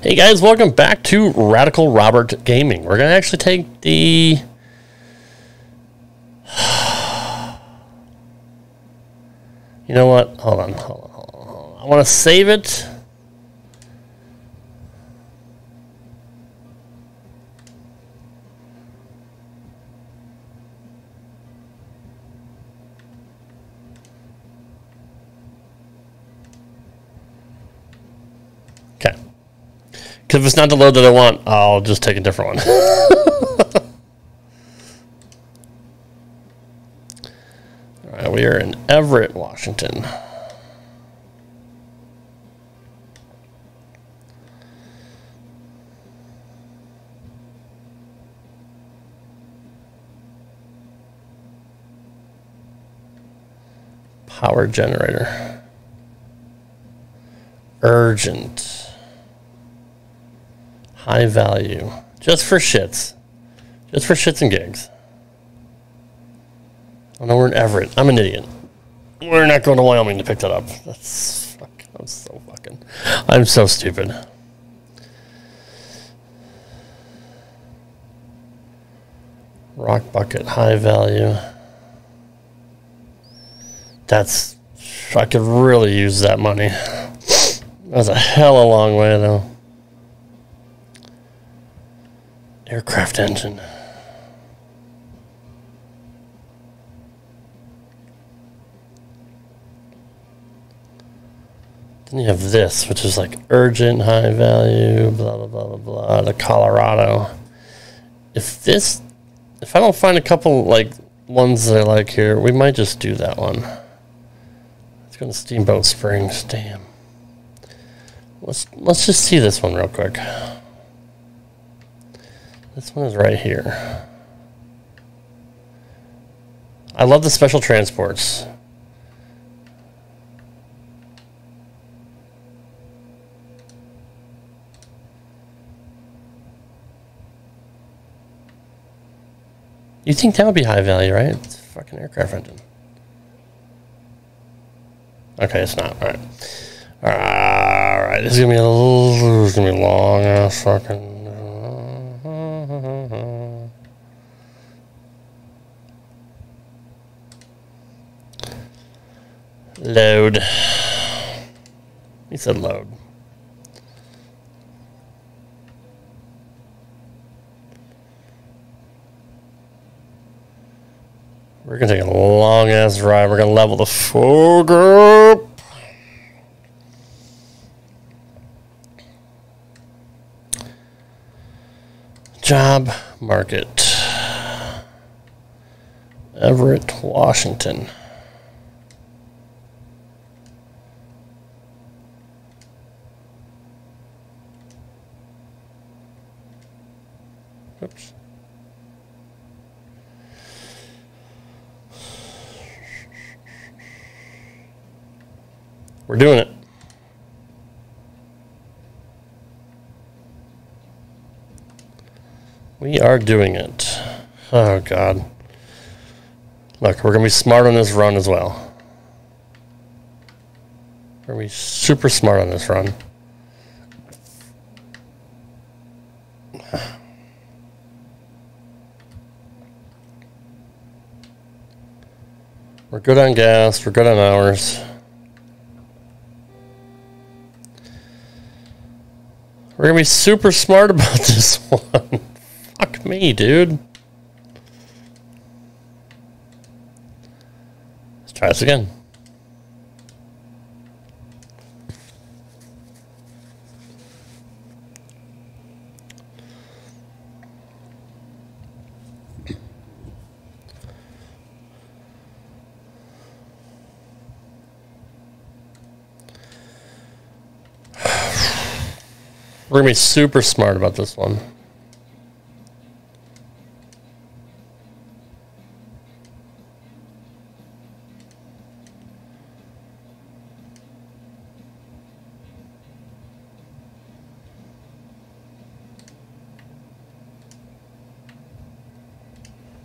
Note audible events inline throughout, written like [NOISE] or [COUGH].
Hey guys, welcome back to Radical Robert Gaming. We're going to actually take the. [SIGHS] You know what? Hold on, hold on, hold on. I want to save it. Okay. Because if it's not the load that I want, I'll just take a different one. [LAUGHS] All right, we are in Everett, Washington. Power generator. Urgent. High value. Just for shits. Just for shits and gigs. I know we're in Everett. I'm an idiot. We're not going to Wyoming to pick that up. That's fuck. I'm so fucking. I'm so stupid. Rock bucket, high value. That's. I could really use that money. That's a hell of a long way, though. Aircraft engine. Then you have this, which is like urgent, high value, blah, blah, blah, blah, blah, the Colorado. If this, if I don't find a couple like ones that I like here, we might just do that one. Let's go to Steamboat Springs. Damn. Let's let's just see this one real quick. This one is right here. I love the special transports. You think that would be high value, right? It's a fucking aircraft engine. Okay, it's not. All right. All right. This is gonna be a little. This is gonna be long ass fucking. Load. He said load. We're gonna take a long ass ride. We're gonna level the full group. Job market. Everett, Washington. Oops. We're doing it. We are doing it. Oh, God. Look, we're going to be smart on this run as well. We're going to be super smart on this run. Good on gas. We're good on hours. We're gonna be super smart about [LAUGHS] this one. Fuck me, dude. Let's try this again. We're gonna be super smart about this one.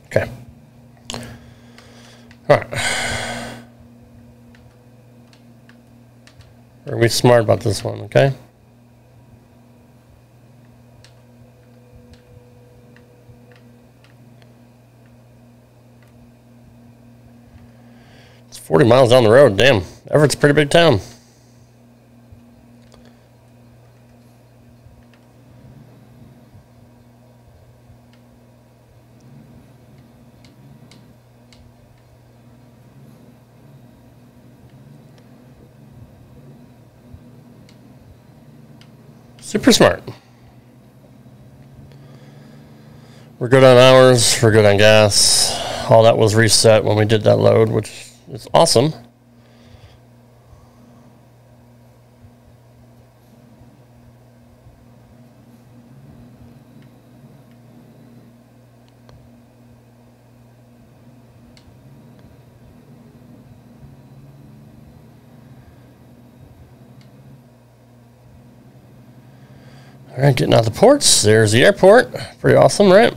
Okay. All right. Gonna be smart about this one, okay? 40 miles down the road. Damn. Everett's a pretty big town. Super smart. We're good on hours, we're good on gas. All that was reset when we did that load, which is awesome. All right, getting out the ports. There's the airport. Pretty awesome, right?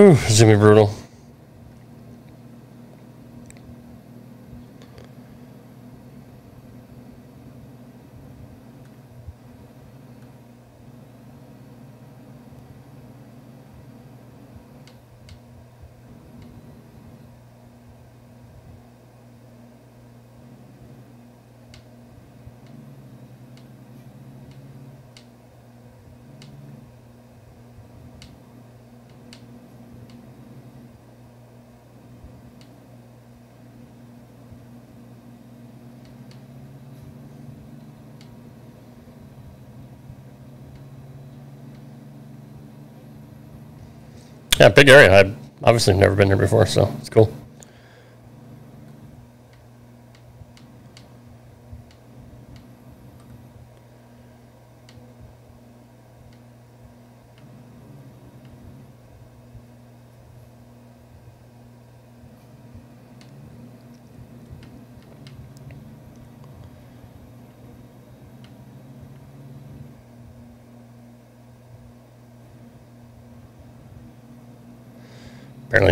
Whew, it's gonna be brutal. Yeah, big area. I obviously never been here before, so it's cool.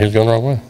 Was going the wrong way.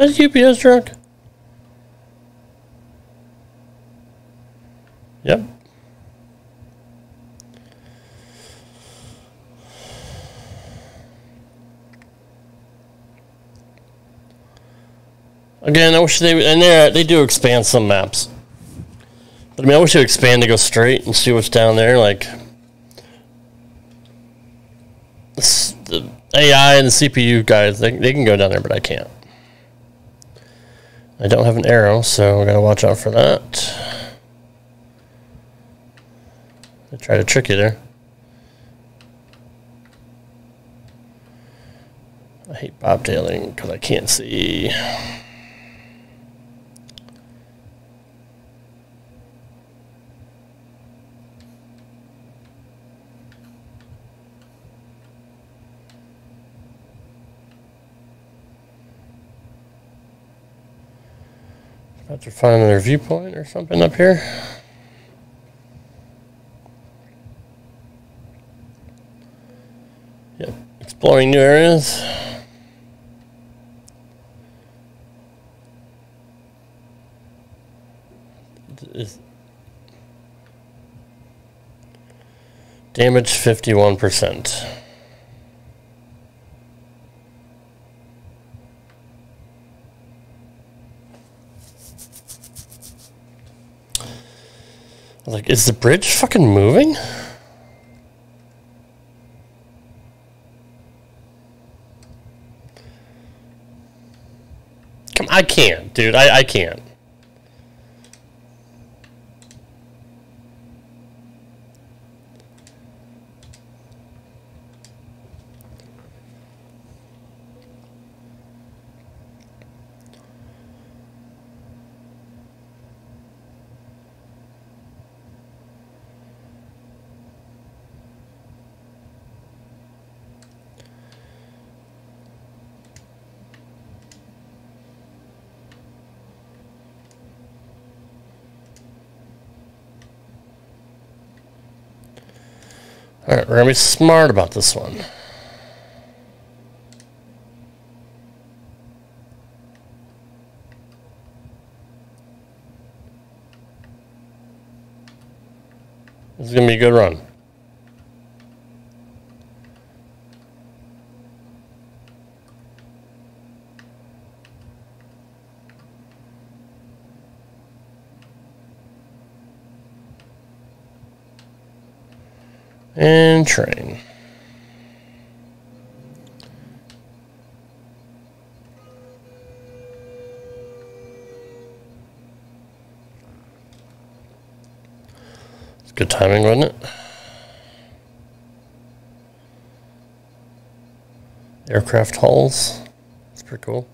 That's UPS truck. Yep. Again, I wish they and they they do expand some maps. But I mean, I wish they expand to go straight and see what's down there. Like the AI and the CPU guys, they they can go down there, but I can't. I don't have an arrow, so I gotta watch out for that. I try to trick you there. I hate bobtailing because I can't see. To find another viewpoint or something up here. Yep, exploring new areas. Is damage 51%. Like, is the bridge fucking moving? Come, I can't, dude. I, I can't. Alright, we're gonna be smart about this one. This is gonna be a good run. And train. It's good timing, wasn't it? Aircraft hulls. It's pretty cool.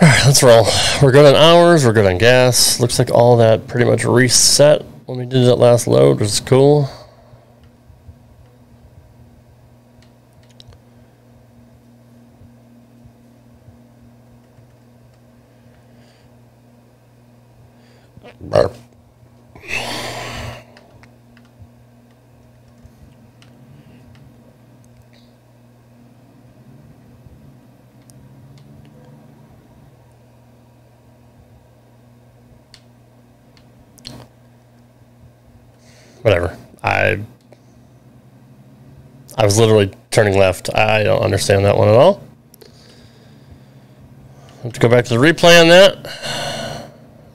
All right, let's roll. We're good on hours. We're good on gas. Looks like all that pretty much reset when we did that last load, which is cool. Burp. whatever. I I was literally turning left. I don't understand that one at all. Have to go back to the replay on that.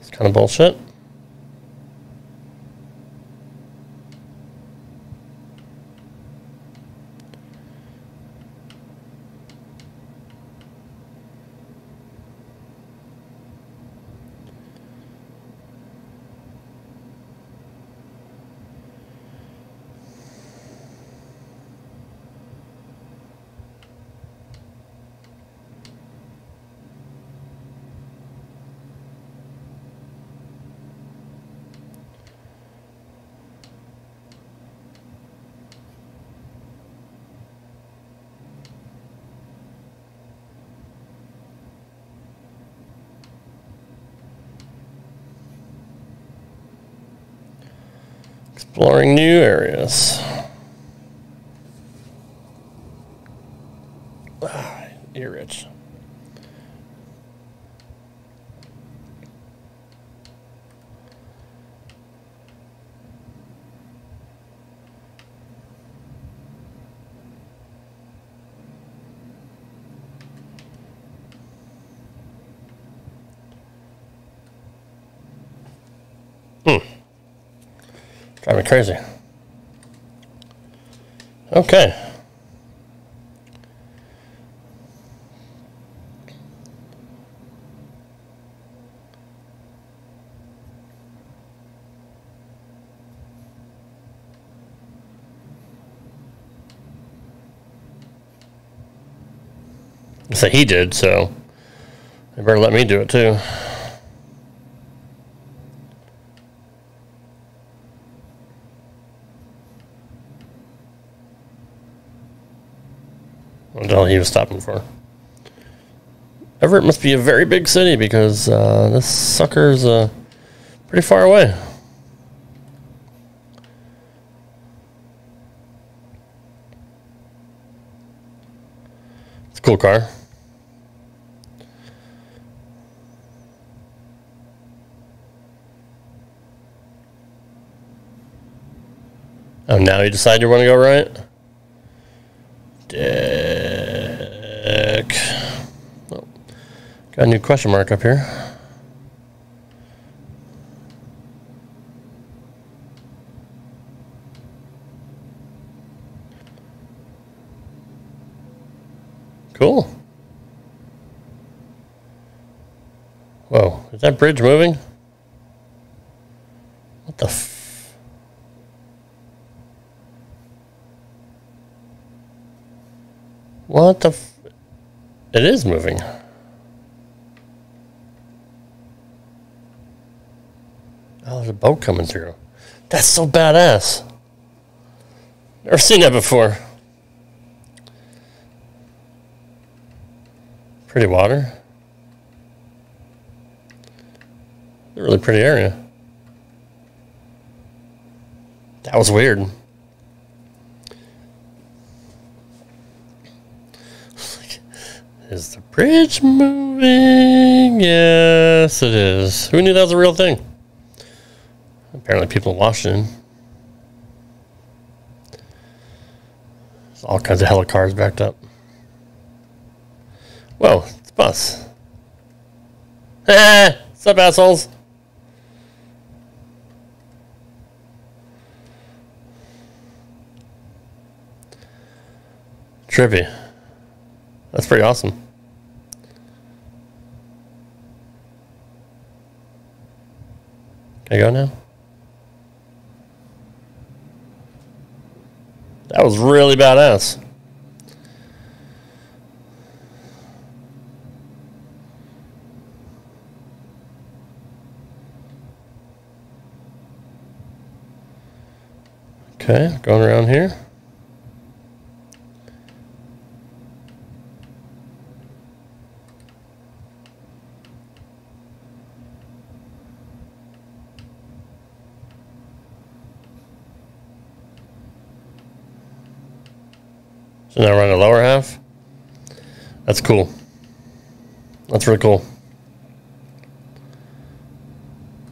It's kind of bullshit. Exploring new areas. Ah, ear itch. Hmm. Drive me crazy. Okay. So he did, so they better let me do it too. What the hell he was stopping for? Everett must be a very big city because uh, this sucker's uh, pretty far away. It's a cool car. Oh, now you decide you want to go right? Dick. Oh, got a new question mark up here. Cool. Whoa, is that bridge moving? What the f- What the f- It is moving. Oh, there's a boat coming through. That's so badass. Never seen that before. Pretty water. a really pretty area. That was weird. [LAUGHS] Is the bridge moving? Yes, it is. Who knew that was a real thing? Apparently, people in Washington. All kinds of hella cars backed up. Whoa, it's a bus. [LAUGHS] Hey, what's up, assholes? Trippy. That's pretty awesome. Can I go now? That was really badass. Okay, going around here. So now we're on the lower half. That's cool. That's really cool.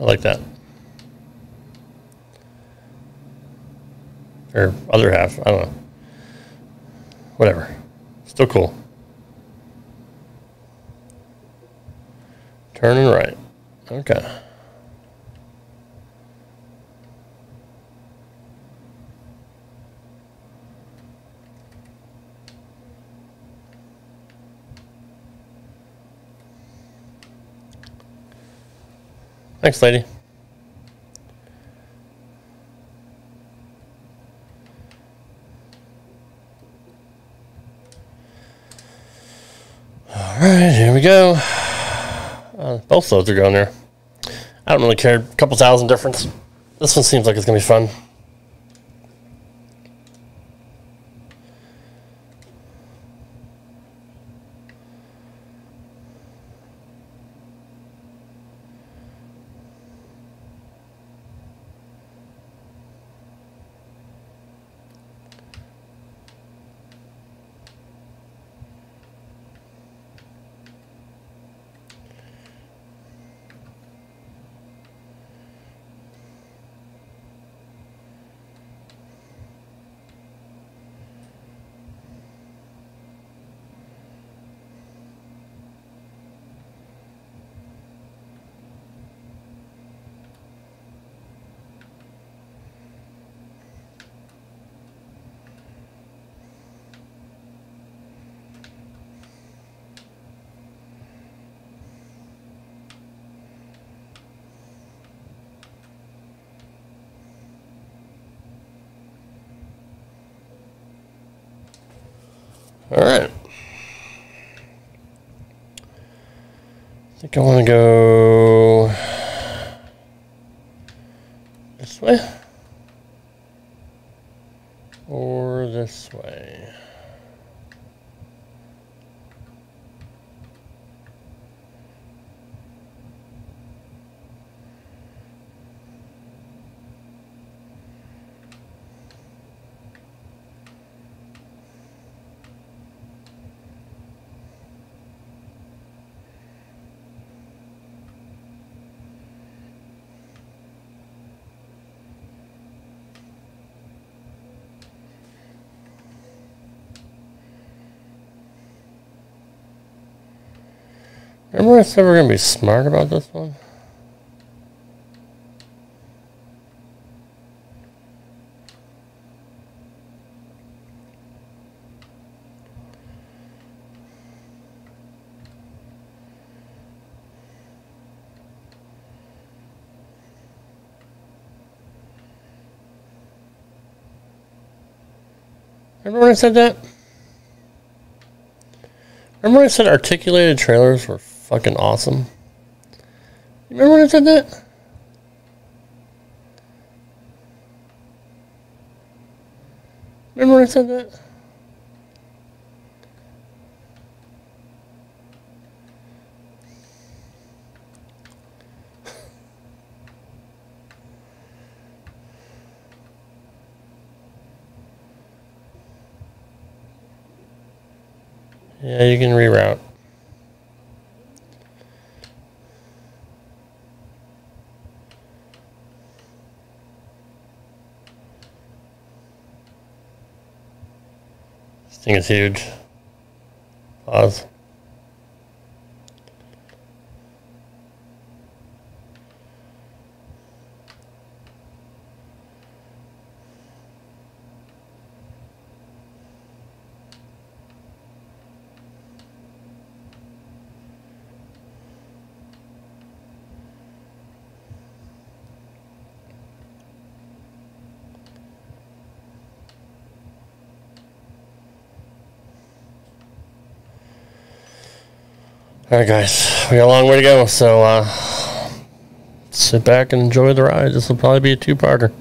I like that. Or other half. I don't know. Whatever. Still cool. Turning right. Okay. Thanks, lady. All right, here we go. Uh, both loads are going there. I don't really care. A couple thousand difference. This one seems like it's going to be fun. All right. Want to go this way or this way. I said we're going to be smart about this one? Remember when I said that? Remember when I said articulated trailers were fucking awesome. You remember when I said that? Remember when I said that? Yeah, you can reroute. Thing is huge. Pause. All right, guys, we got a long way to go, so uh, sit back and enjoy the ride. This will probably be a two-parter.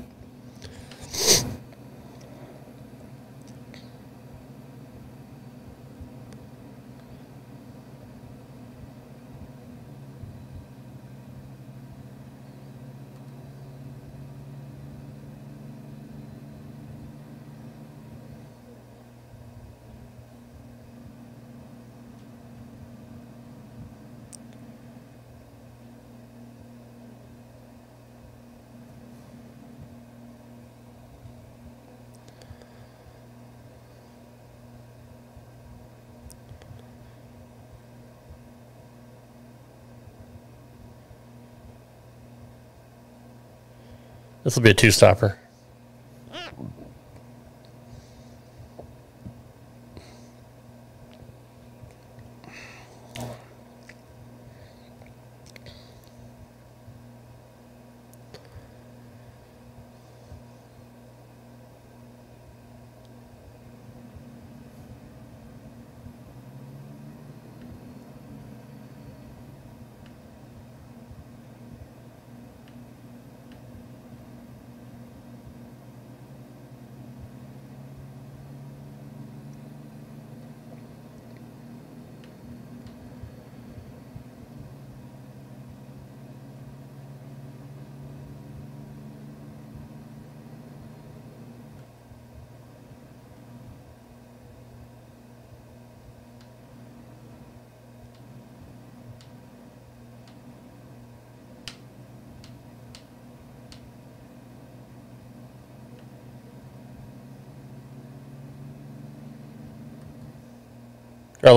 Be a two-stopper. I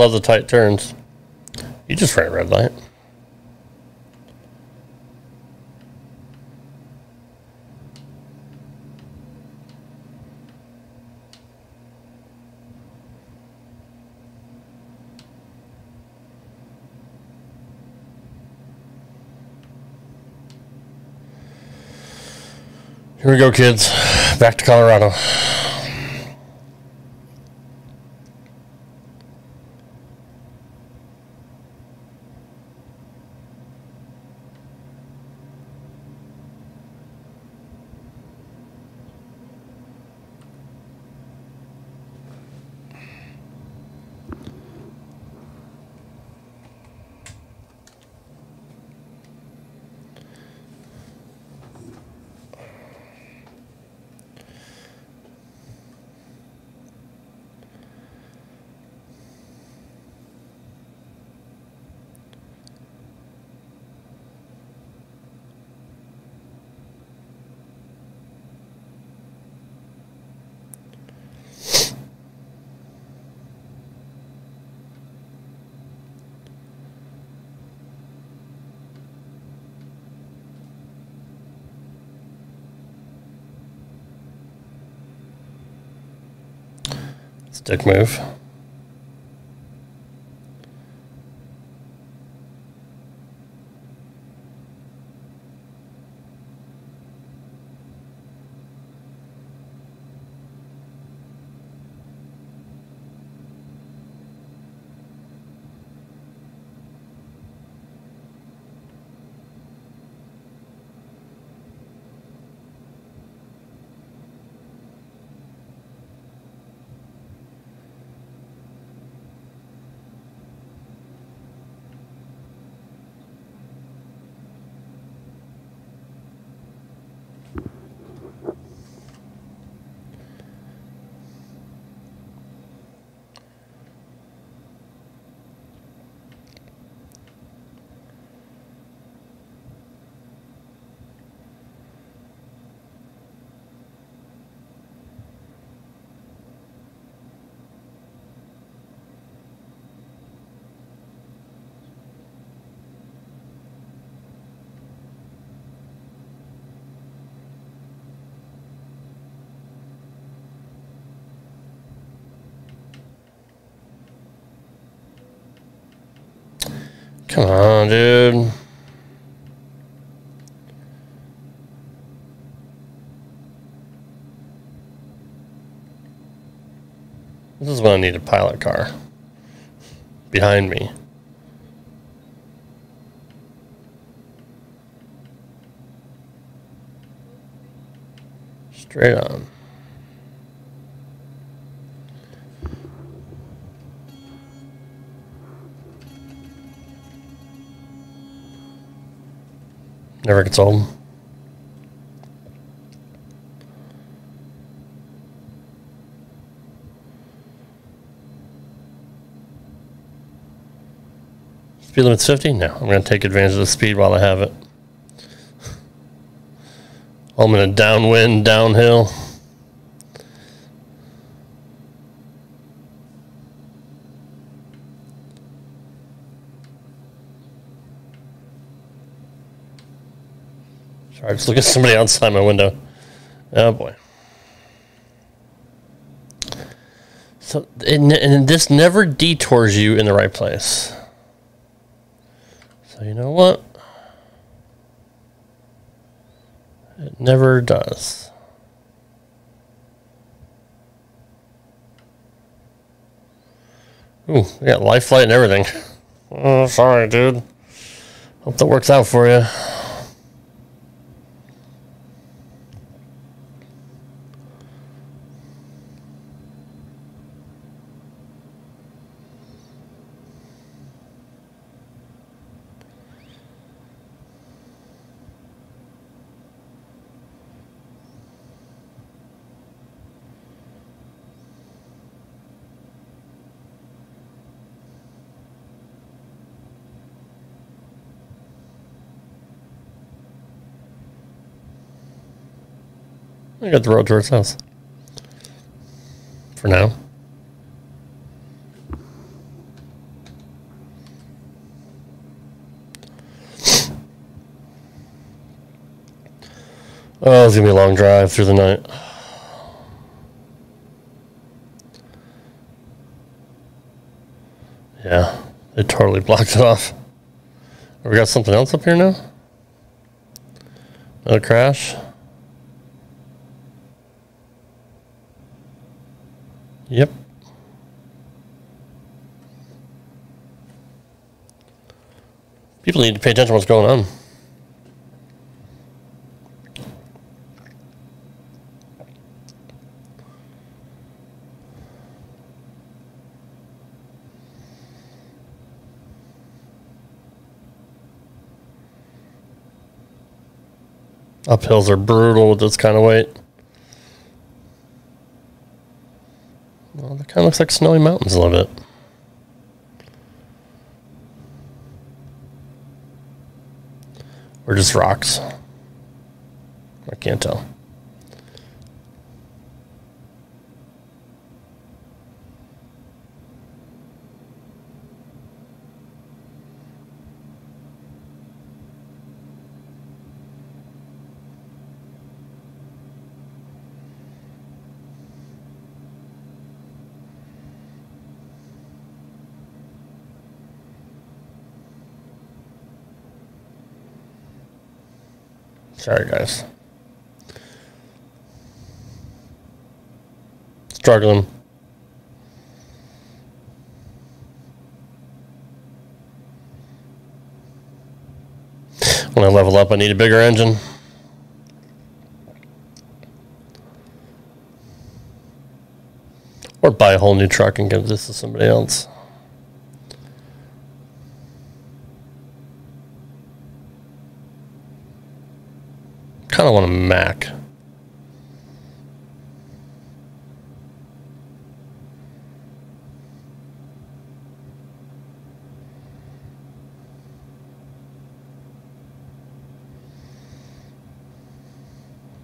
love the tight turns. You just ran a red light. Here we go, kids. Back to Colorado. Stick move. Come on, dude. This is when I need a pilot car. Behind me. Straight on. Never gets old. Speed limit's 50? No, I'm going to take advantage of the speed while I have it. I'm in a downwind, downhill. Sorry, just look at somebody outside my window. Oh boy. So, and, and this never detours you in the right place. So, you know what? It never does. Ooh, we got life flight and everything. [LAUGHS] Oh, sorry, dude. Hope that works out for you. I got the road towards house. For now. Oh, it's gonna be a long drive through the night. Yeah, it totally blocked it off. We got something else up here now? Another crash? Yep. People need to pay attention to what's going on. Uphills are brutal with this kind of weight. Well, that kind of looks like snowy mountains a little bit. Or just rocks. I can't tell. Sorry, guys. Struggling. When I level up, I need a bigger engine. Or buy a whole new truck and give this to somebody else. Kind of want a Mack.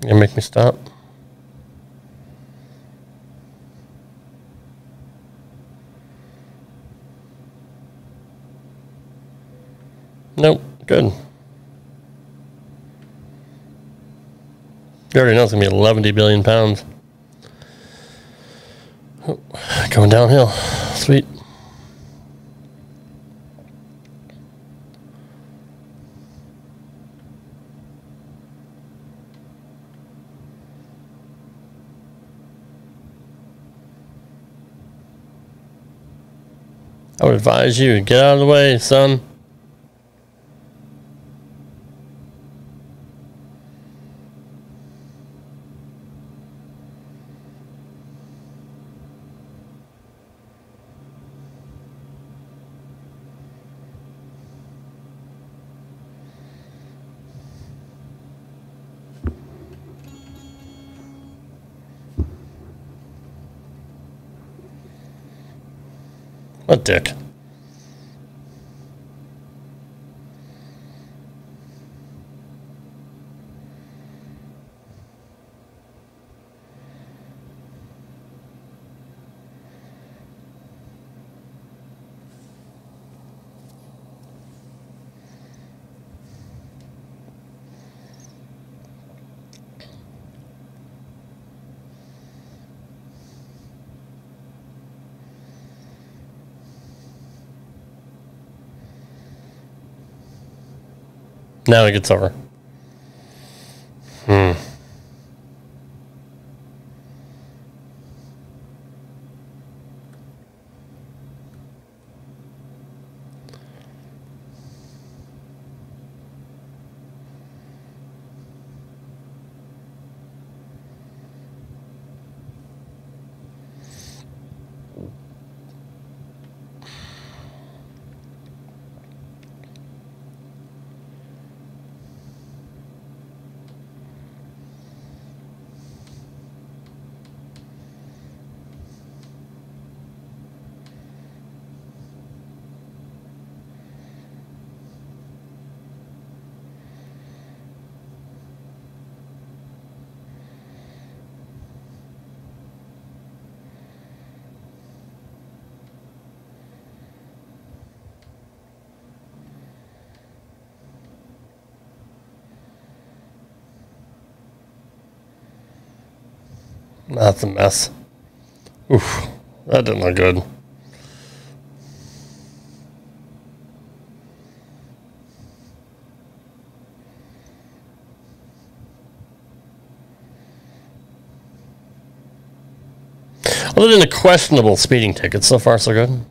You make me stop? Nope, good. You already know it's going to be 110 billion pounds. Oh, going downhill. Sweet. I would advise you to get out of the way, son. Now it gets over. Hmm. A mess. Oof, that didn't look good. Other than the questionable speeding ticket, so far so good.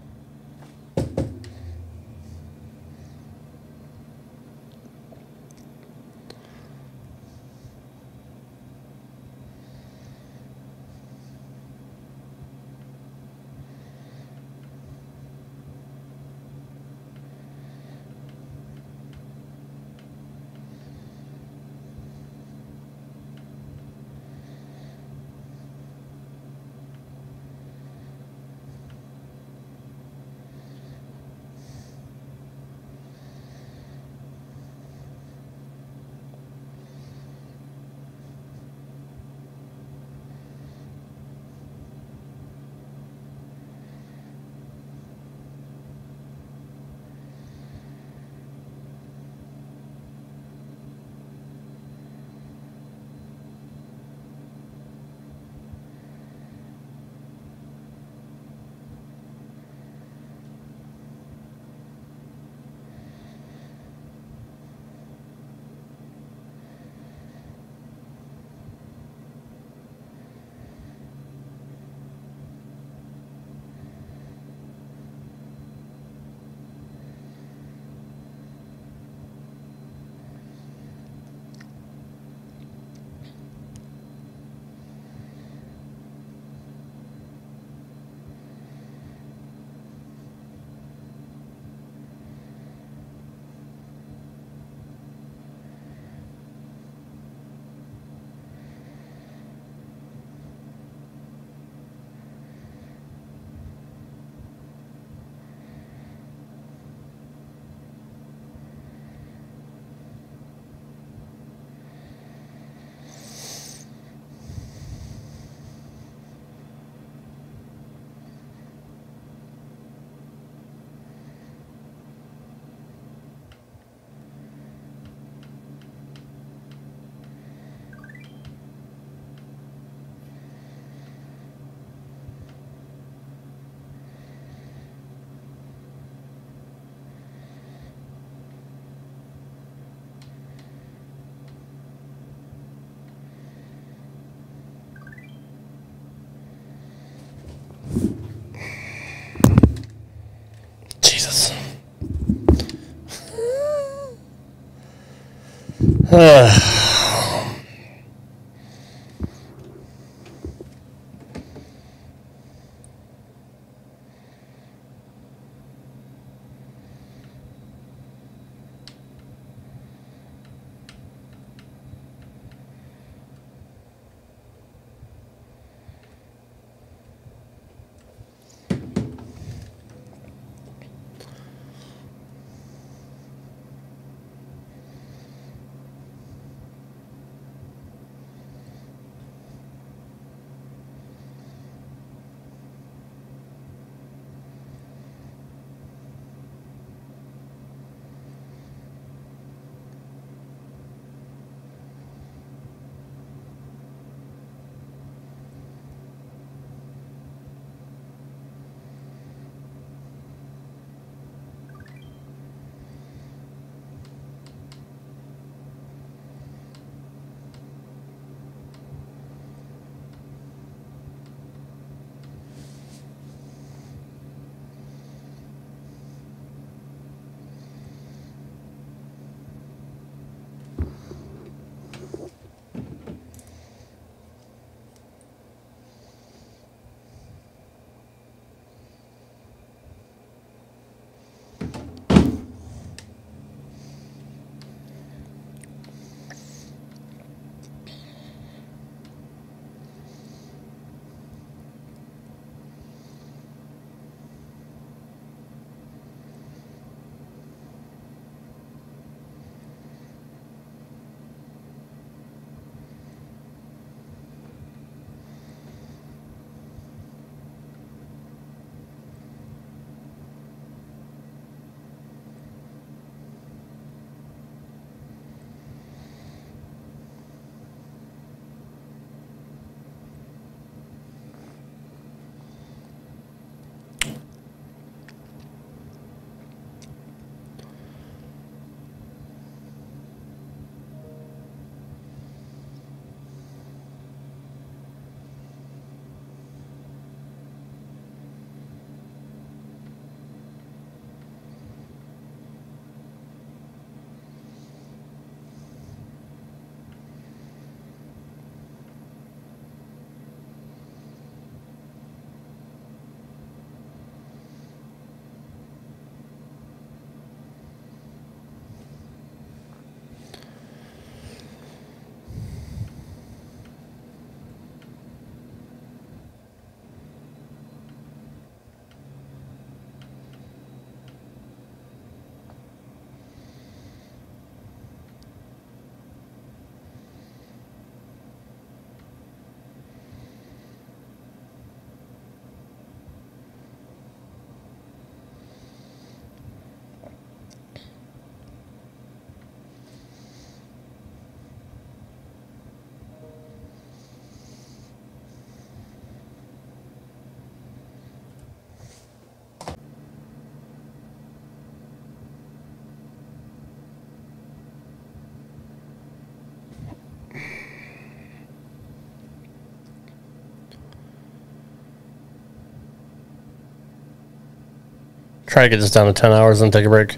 Ugh. Try to get this down to 10 hours and take a break.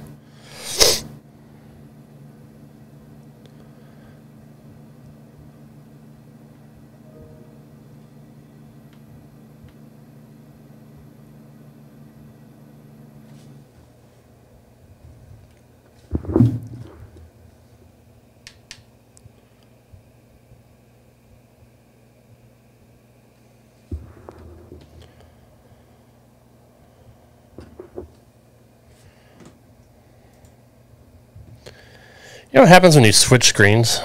You know what happens when you switch screens?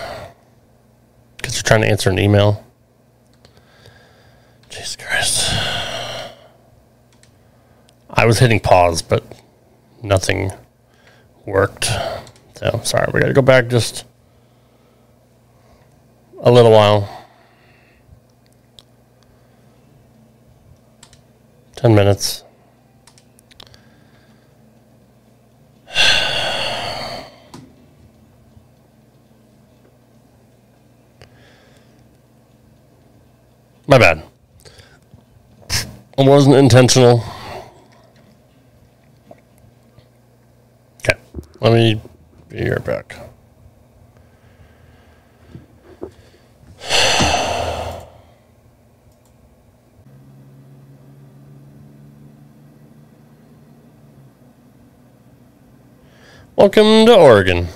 Because you're trying to answer an email. Jesus Christ. I was hitting pause, but nothing worked. So, sorry, we got to go back just a little while. 10 minutes. My bad. It wasn't intentional. Okay, let me be right back. Welcome to Oregon.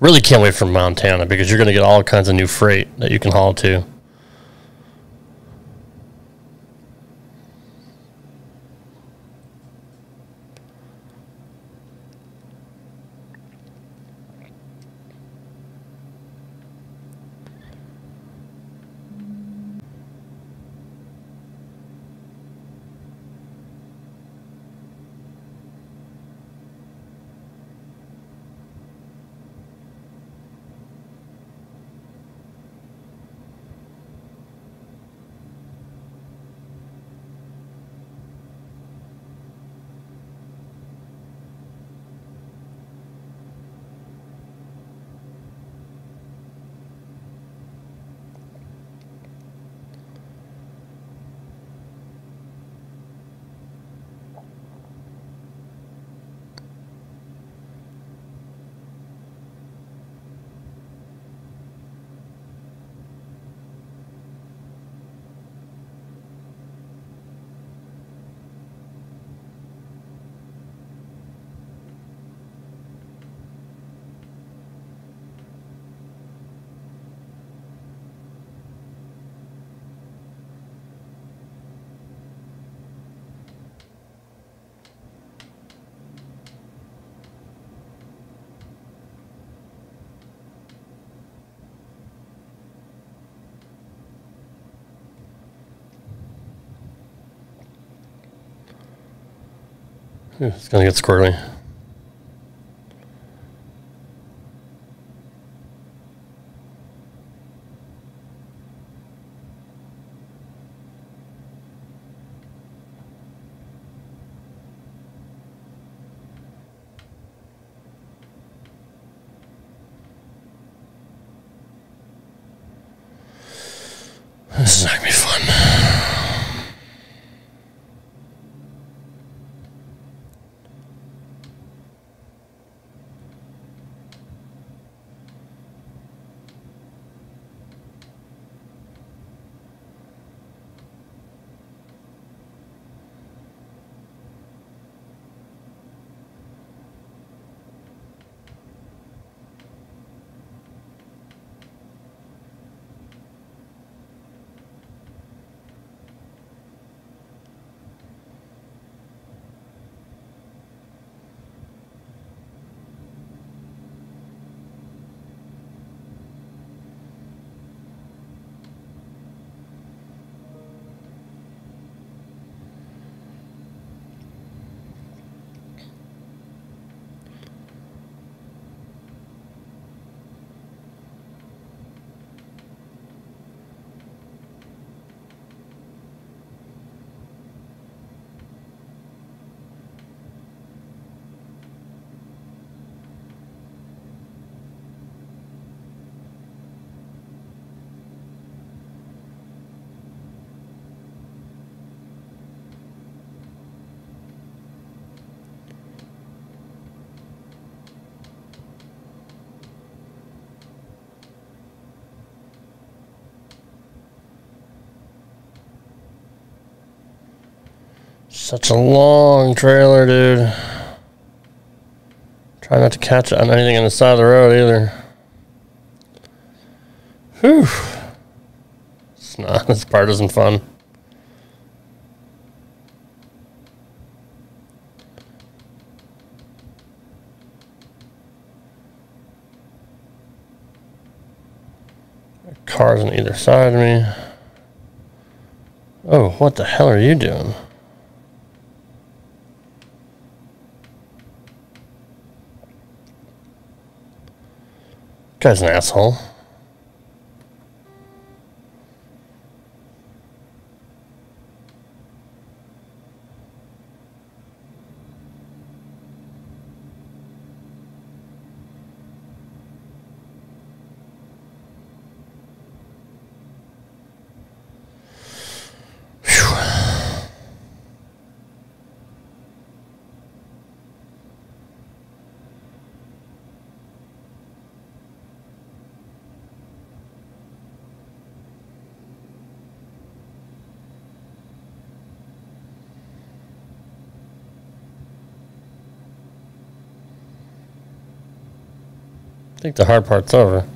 Really can't wait for Montana because you're going to get all kinds of new freight that you can haul to. It's going to get squirrely. This is not going to be fun. Such a long trailer, dude. Try not to catch on anything on the side of the road either. Whew. It's not, [LAUGHS] this part isn't fun. Cars on either side of me. Oh, what the hell are you doing? Guy's an asshole. The hard part's over.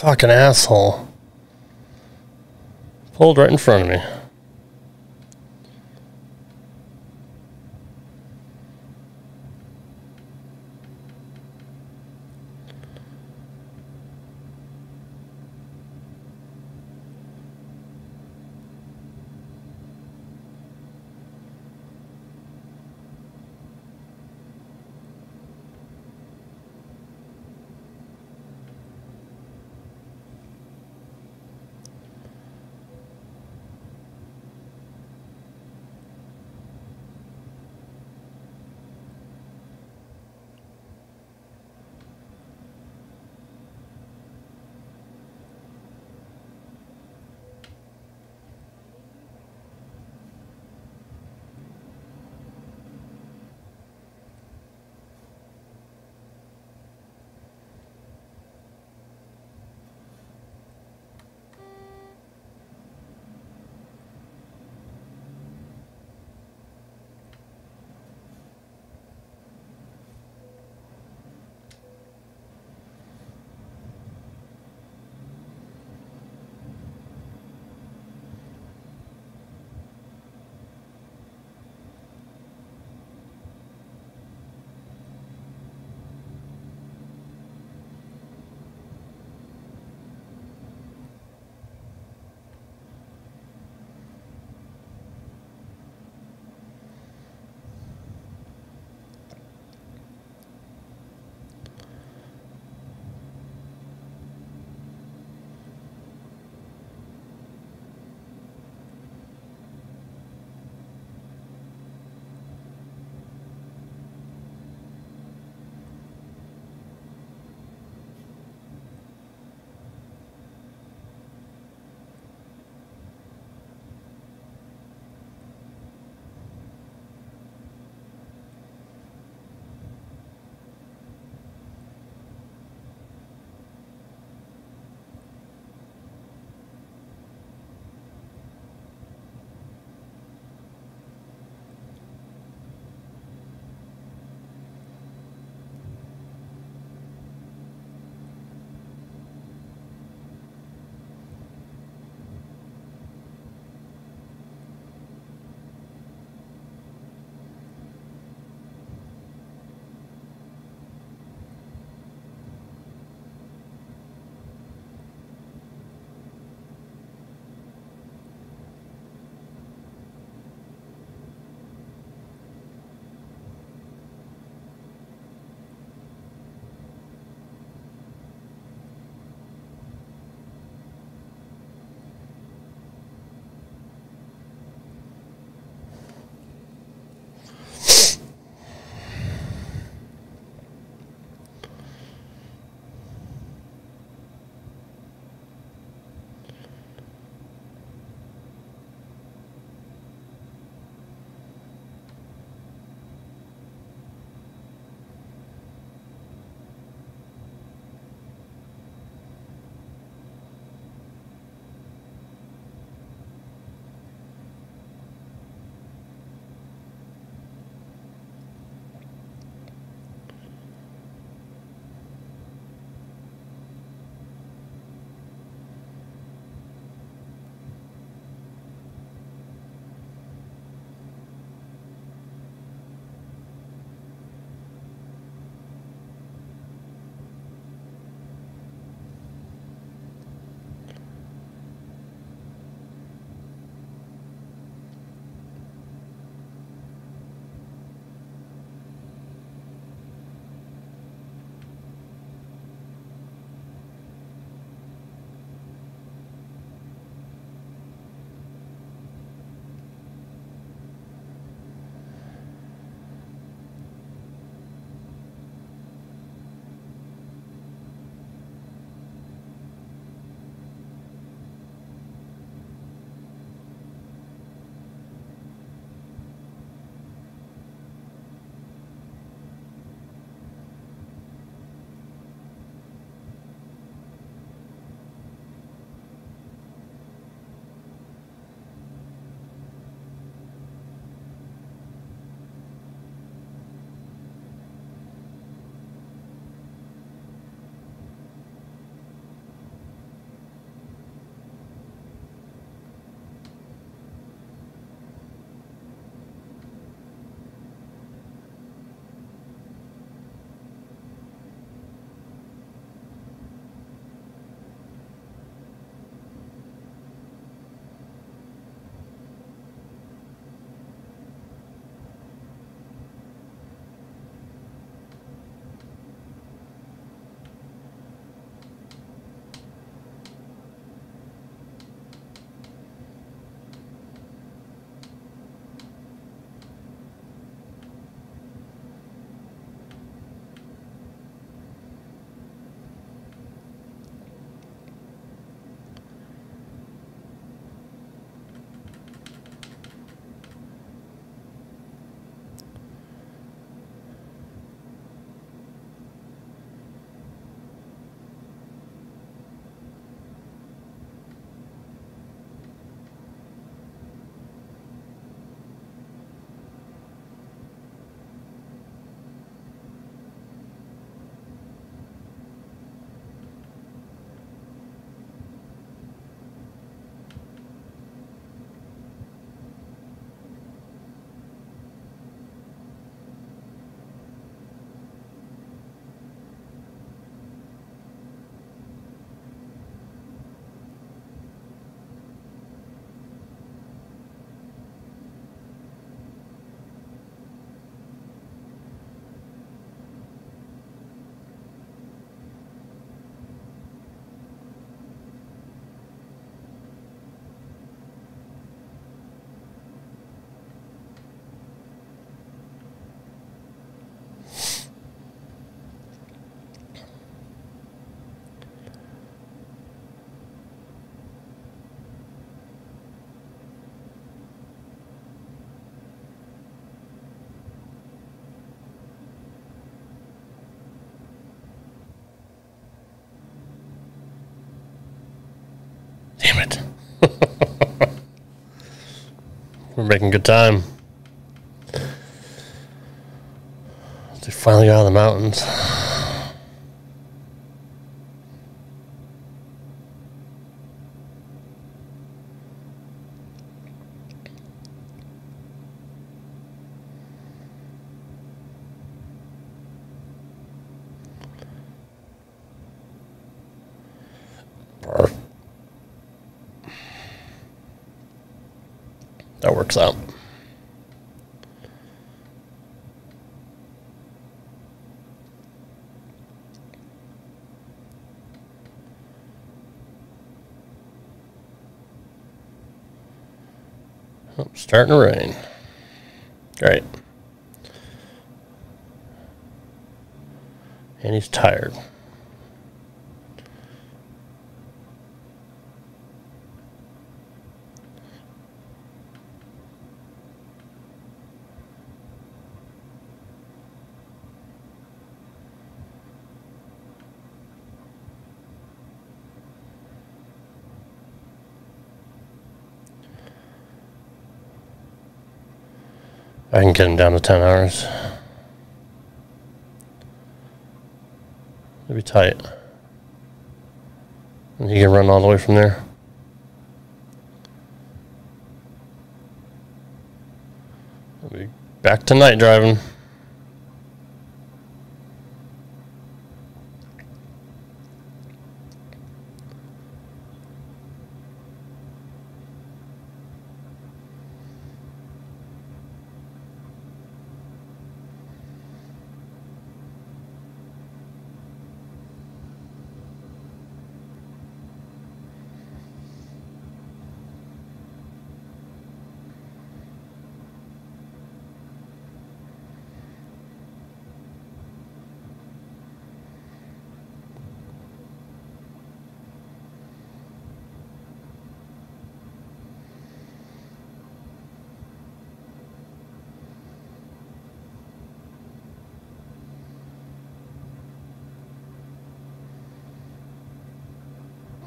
Fucking asshole. Pulled right in front of me. Damn it. [LAUGHS] We're making good time. They finally got out of the mountains. That works out. Oh, starting to rain. Great. And he's tired. I can get him down to 10 hours. It'd be tight. And he can run all the way from there. I'll be back to night driving.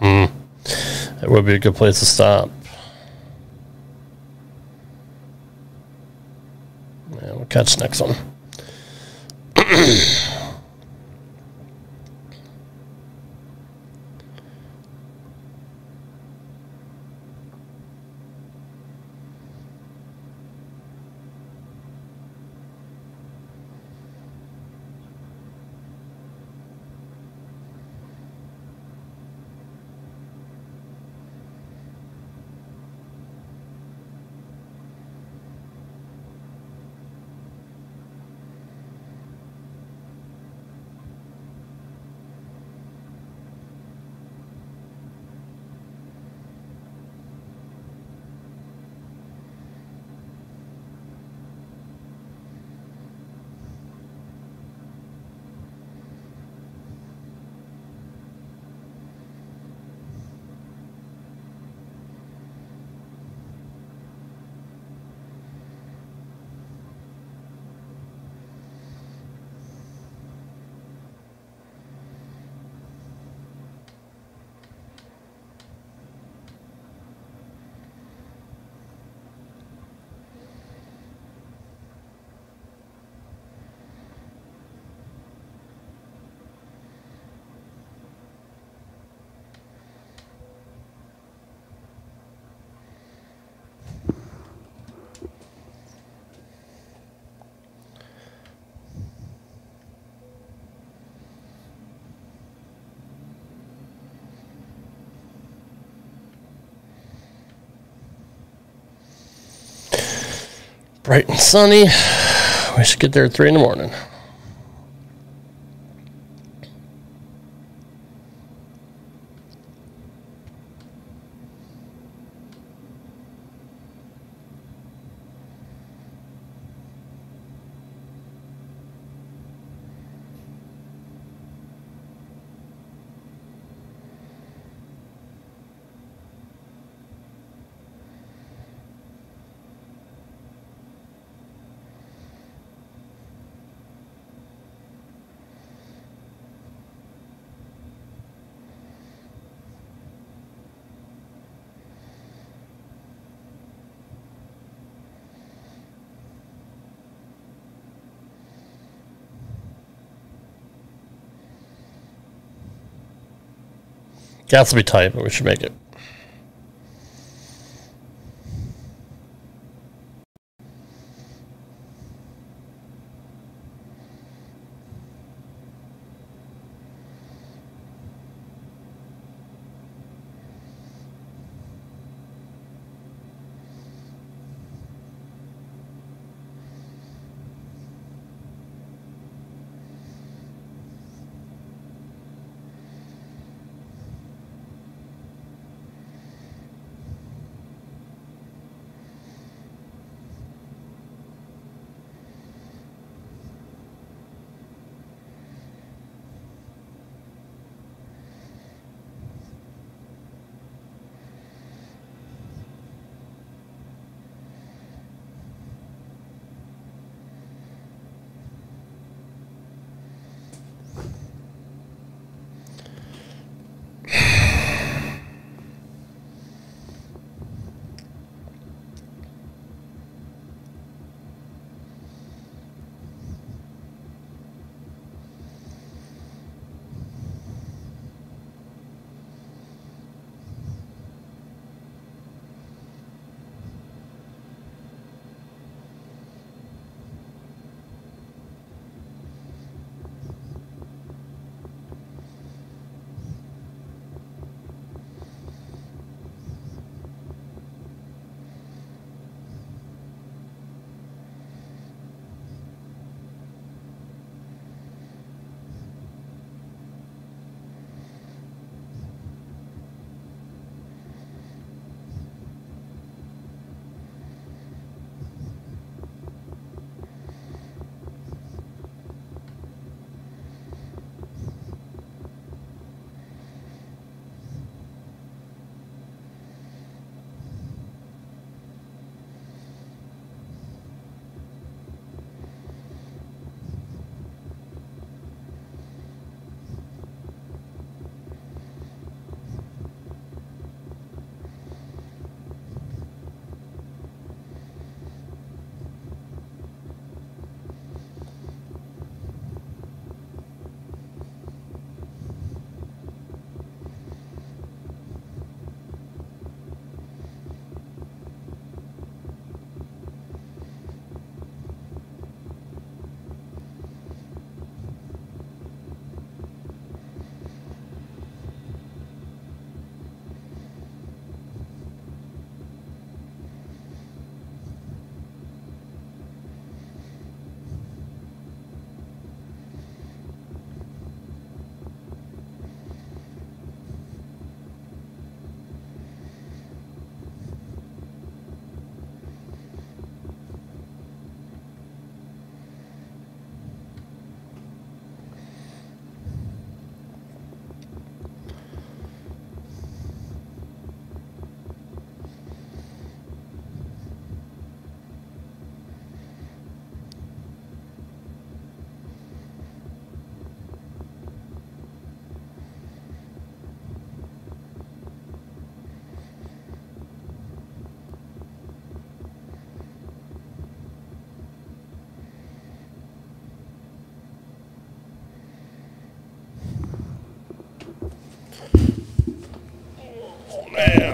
Hmm. That would be a good place to stop. Yeah, we'll catch next one. Bright and sunny. We should get there at 3 in the morning. Be tight, but we should make it.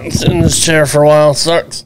Sitting in this chair for a while sucks.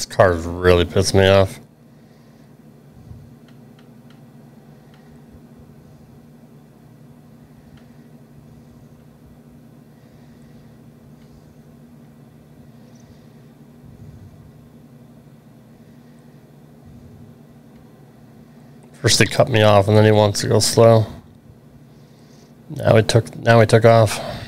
This car really pissed me off. First he cut me off and then he wants to go slow. Now he took now he took off.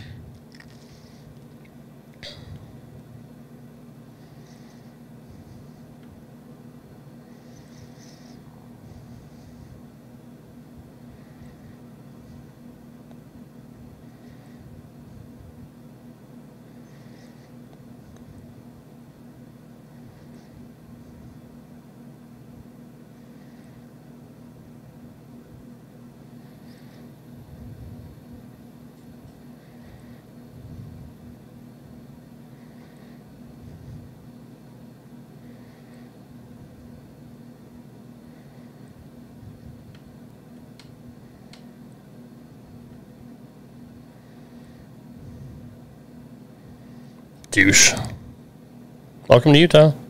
Douche. Welcome to Utah.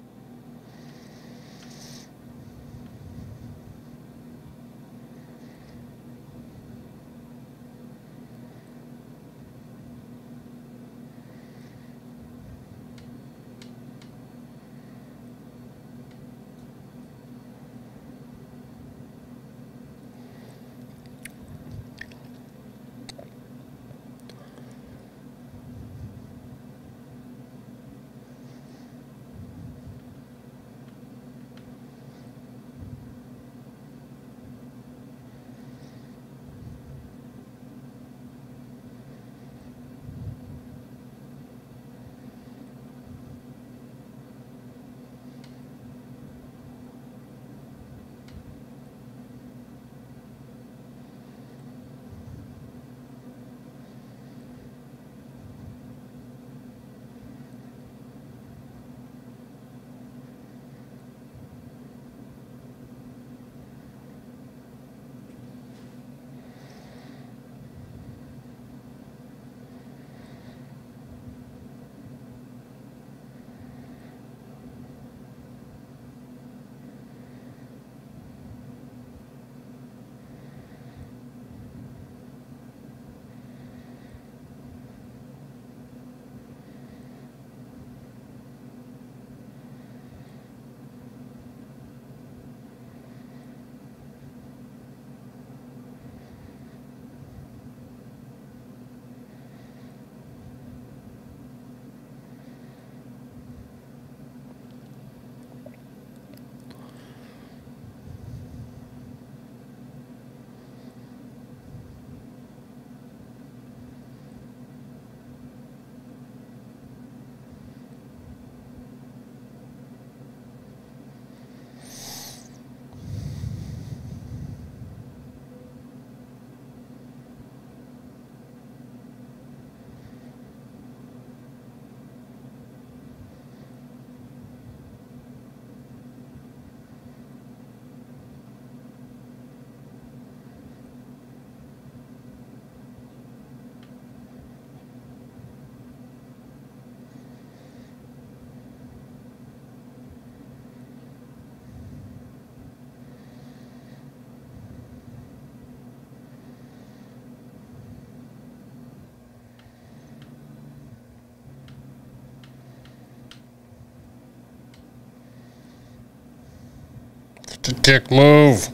Dick move.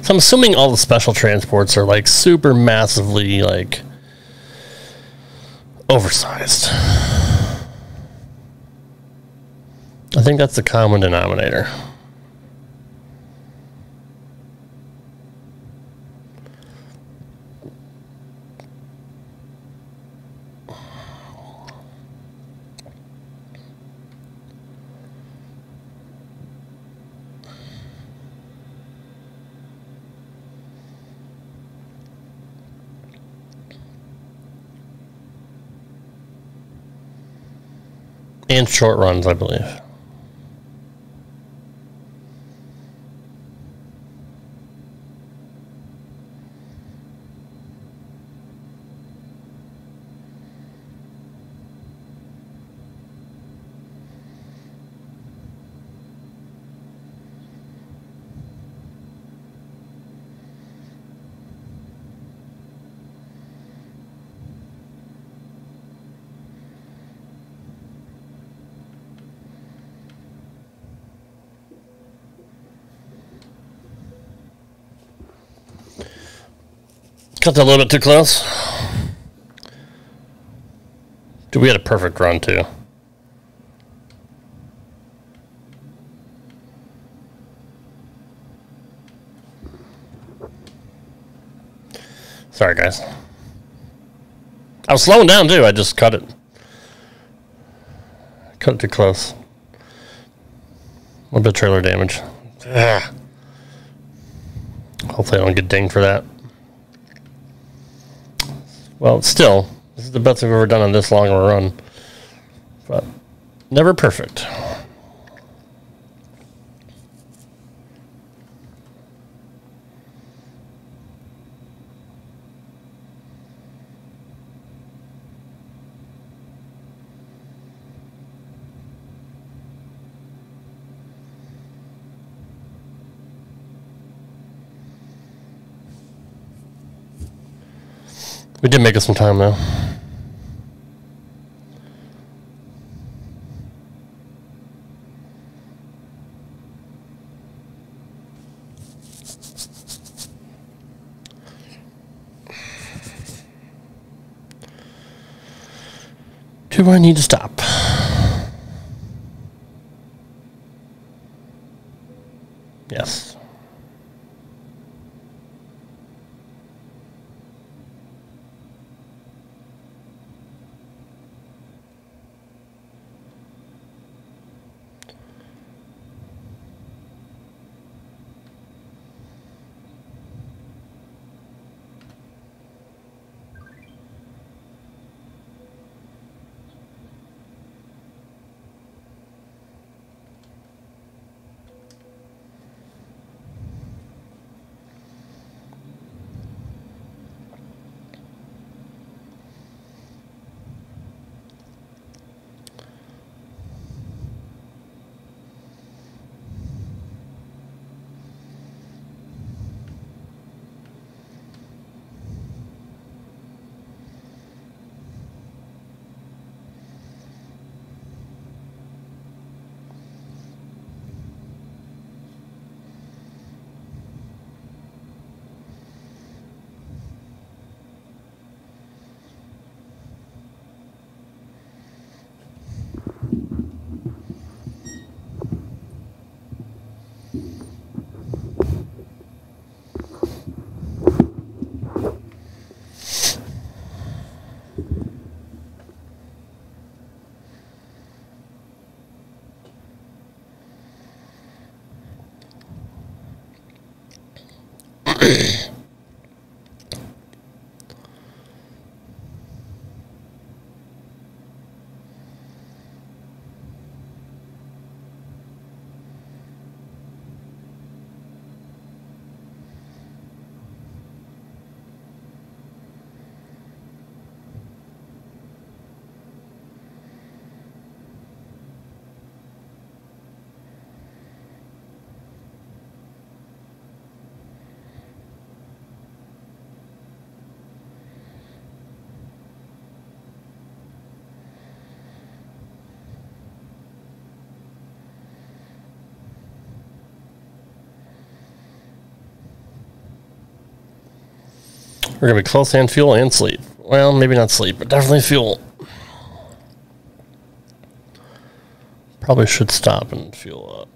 So I'm assuming all the special transports are like super massively like oversized. I think that's the common denominator. And short runs, I believe. Cut that a little bit too close. Dude, we had a perfect run too. Sorry, guys. I was slowing down too. I just cut it. Cut it too close. A little bit of trailer damage. Ugh. Hopefully, I don't get dinged for that. Well, still, this is the best we've ever done on this long of a run. But never perfect. We did make it some time though. Do I need to stop? Chile. We're gonna be close and fuel and sleep. Well, maybe not sleep, but definitely fuel. Probably should stop and fuel up.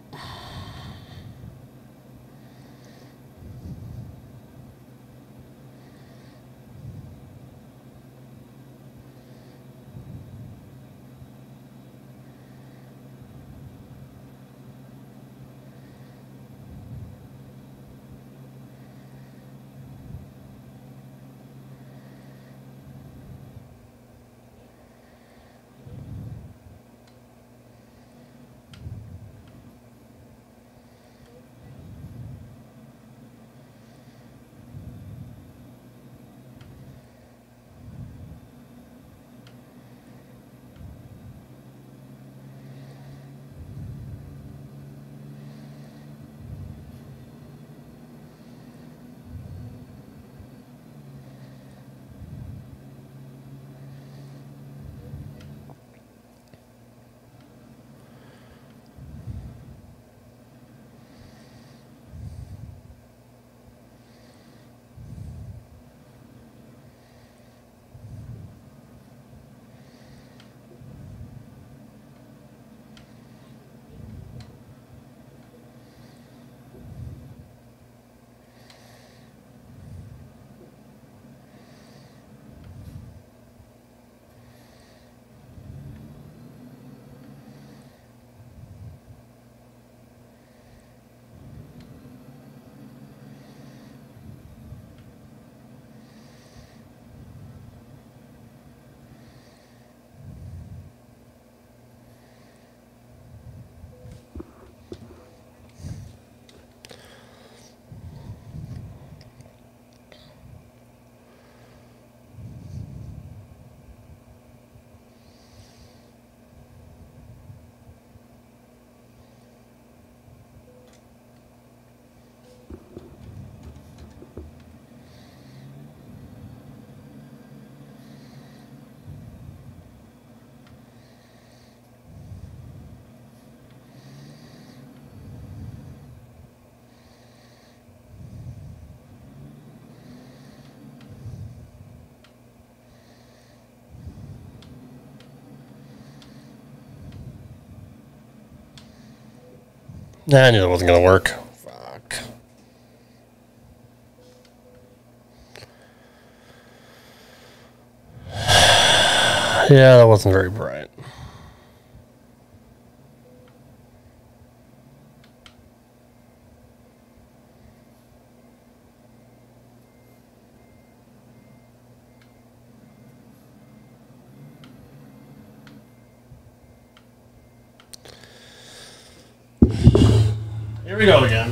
Nah, I knew that wasn't gonna work. Fuck. [SIGHS] yeah, that wasn't very bright. Here we go again.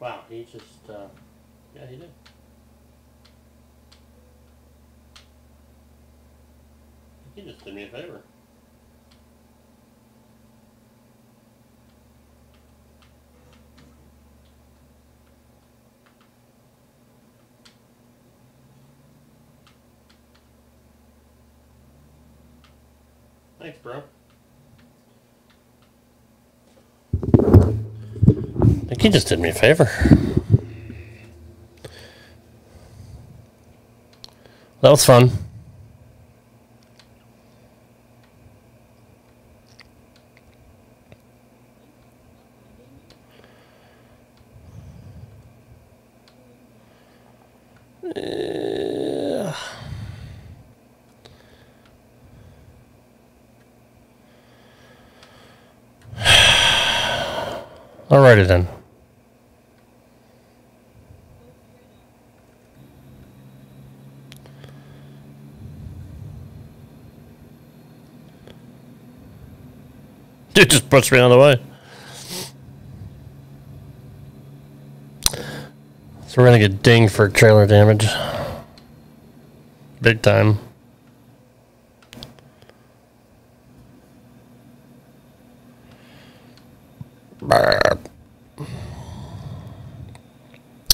Wow, he just, uh, yeah, he did. He just did me a favor. Thanks, bro. I think he just did me a favor. That was fun. [SIGHS] Alrighty then. Just pushed me out of the way. So we're gonna get dinged for trailer damage. Big time.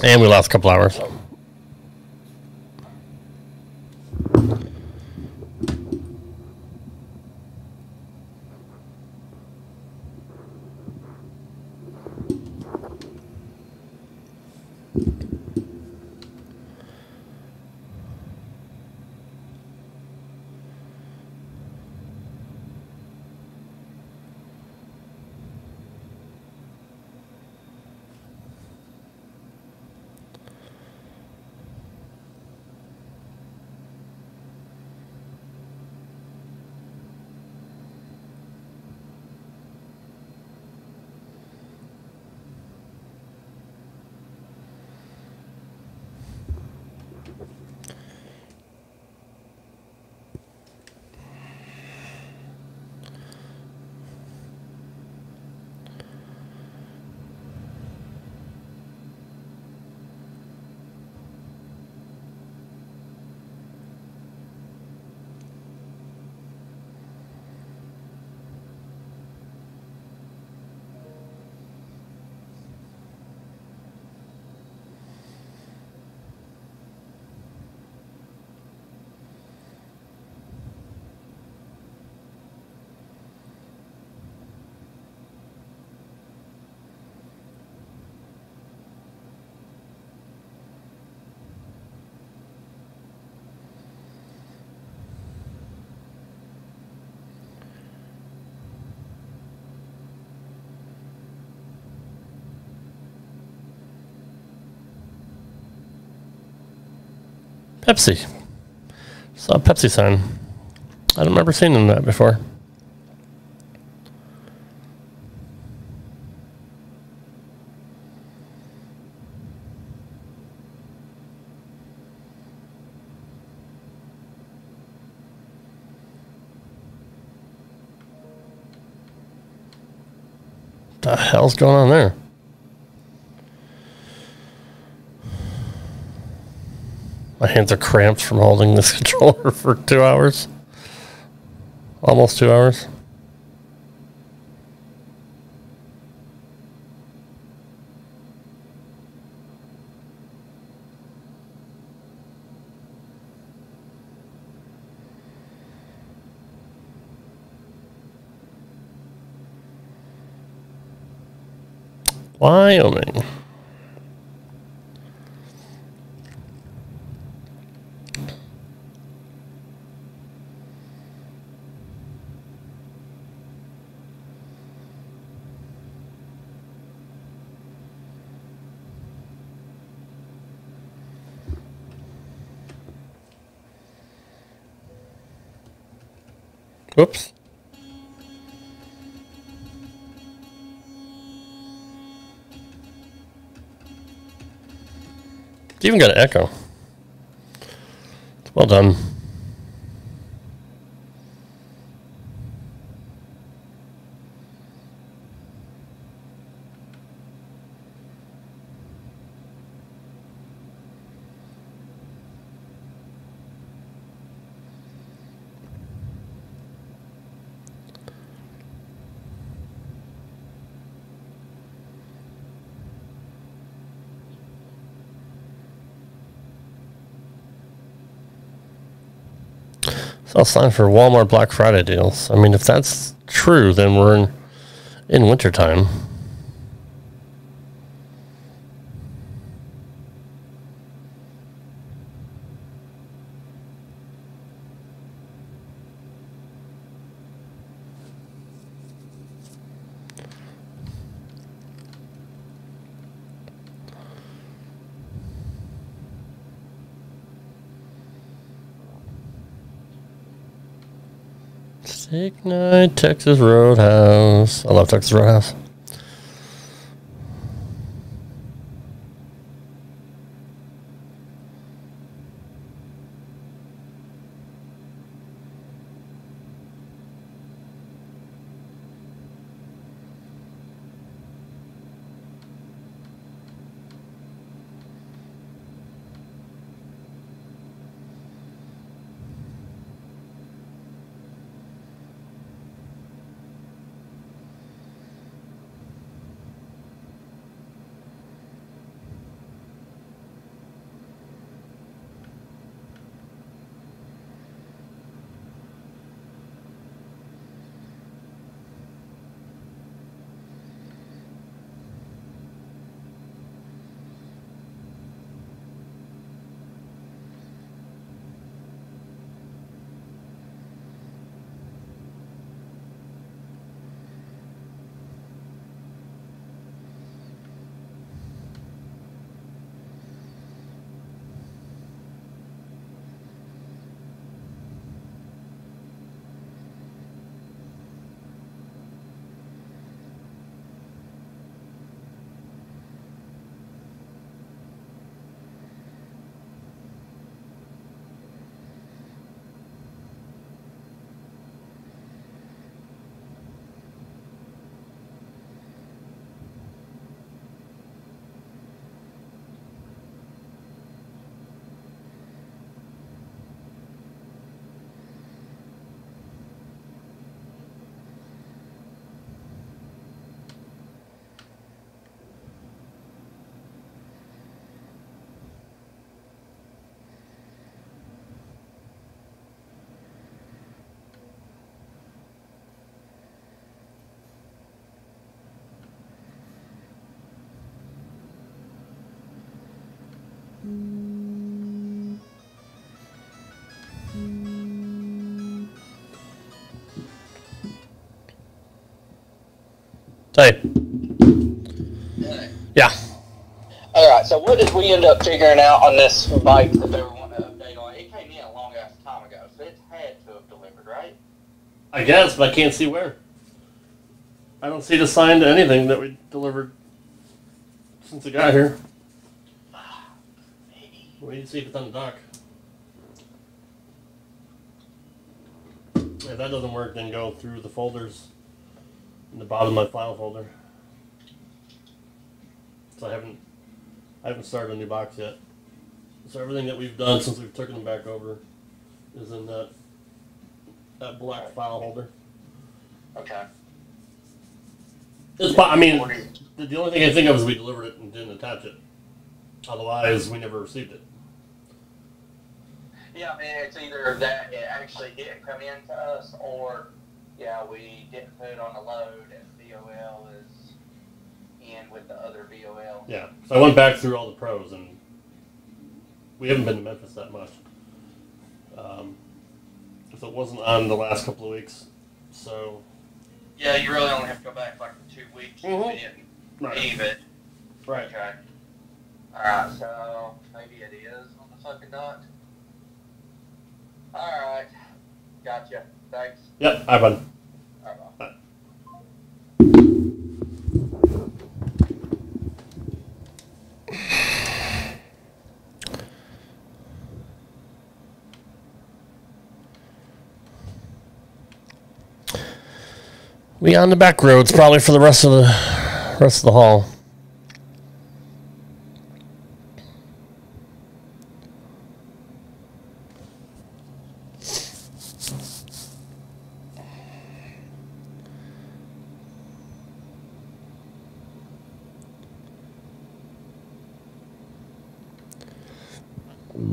And we lost a couple hours. Pepsi. Saw a Pepsi sign. I don't remember seeing them that before. The hell's going on there? My hands are cramped from holding this [LAUGHS] controller for two hours. Almost two hours. Wyoming. Even got an echo. Well done. So I'll sign for Walmart Black Friday deals. I mean, if that's true, then we're in in wintertime. Texas Roadhouse. I love Texas Roadhouse. Yeah. All right. So what did we end up figuring out on this bike that they were wanting to update on? It came in a long ass time ago, so it's had to have delivered, right? I guess, but I can't see where. I don't see the sign to anything that we delivered since it got here. Maybe. [SIGHS] Wait to see if it's on the dock. If that doesn't work, then go through the folders in the bottom of my file folder. So I haven't, I haven't started a new box yet. So everything that we've done since we've taken them back over is in that that black file holder. Okay. It's, I mean, the, the only thing I think of is we delivered it and didn't attach it. Otherwise, we never received it. Yeah, I mean, it's either that it actually didn't come in to us, or yeah, we didn't put it on the load, and VOL is in with the other VOL. Yeah. So I went back through all the pros, and we haven't been to Memphis that much. Um, so it wasn't on the last couple of weeks. So Yeah, you really only have to go back like two weeks. Mhm. We didn't right, leave it. right. Okay. Alright, so maybe it is on the fucking dot. Alright. Gotcha. Thanks. Yep, I been. Alright, bye. We on the back roads probably for the rest of the rest of the haul.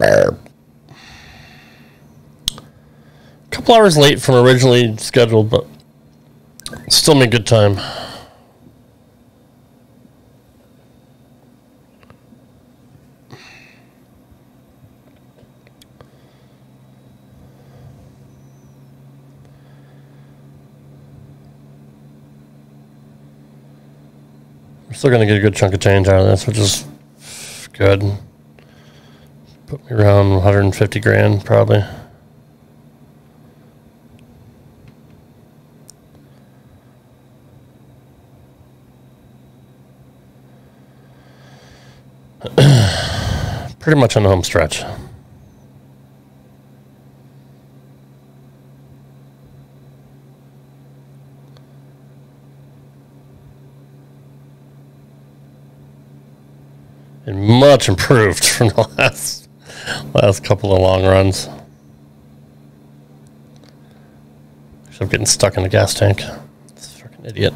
Come couple hours late from originally scheduled, but still made good time. We're still gonna get a good chunk of change out of this, which is good. Put me around 150 grand probably. Pretty much on the home stretch. And much improved [LAUGHS] from the last last couple of long runs. I'm getting stuck in the gas tank. It's a freaking idiot.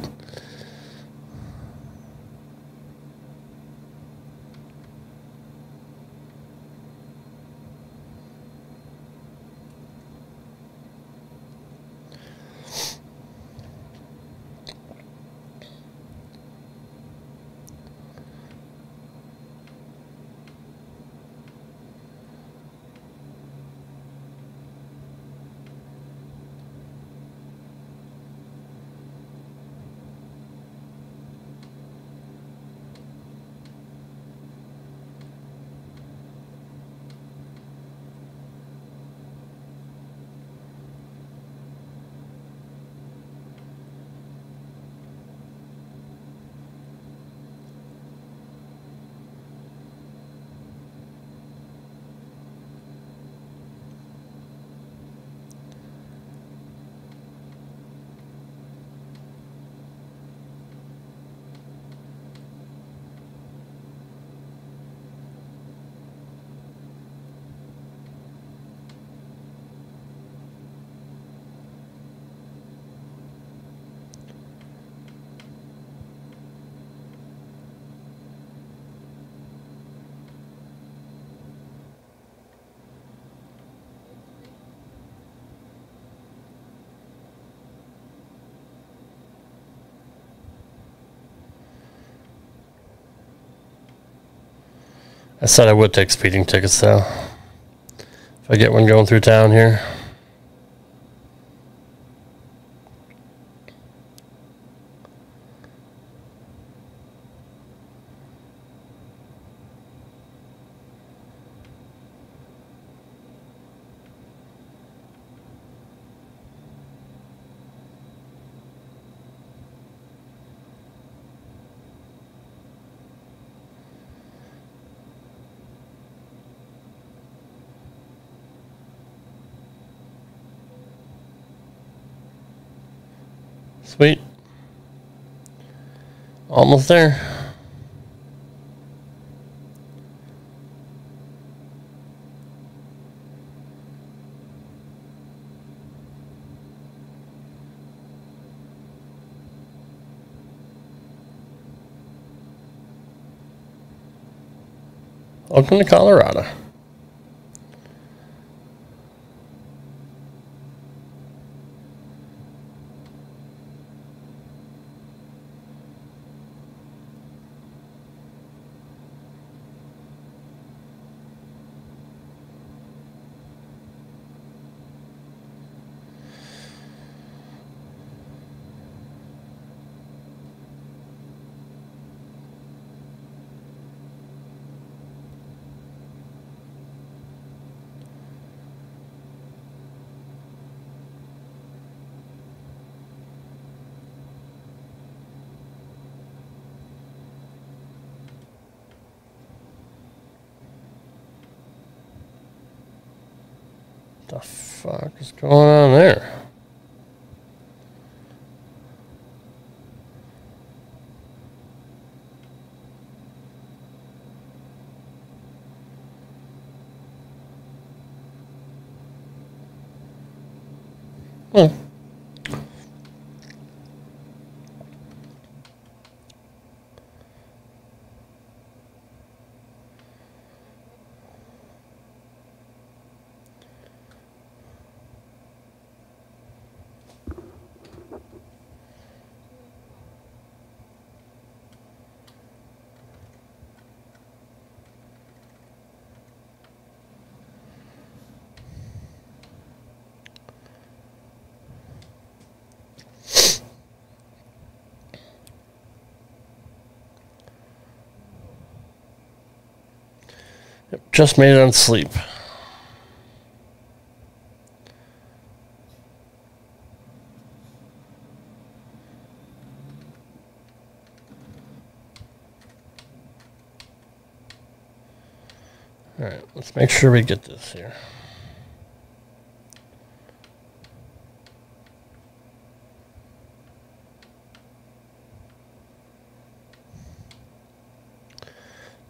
I said I would take speeding tickets though. If I get one going through town here. Sweet. Almost there. Welcome to Colorado. Kan hende just made it on sleep. All right, let's make sure we get this here.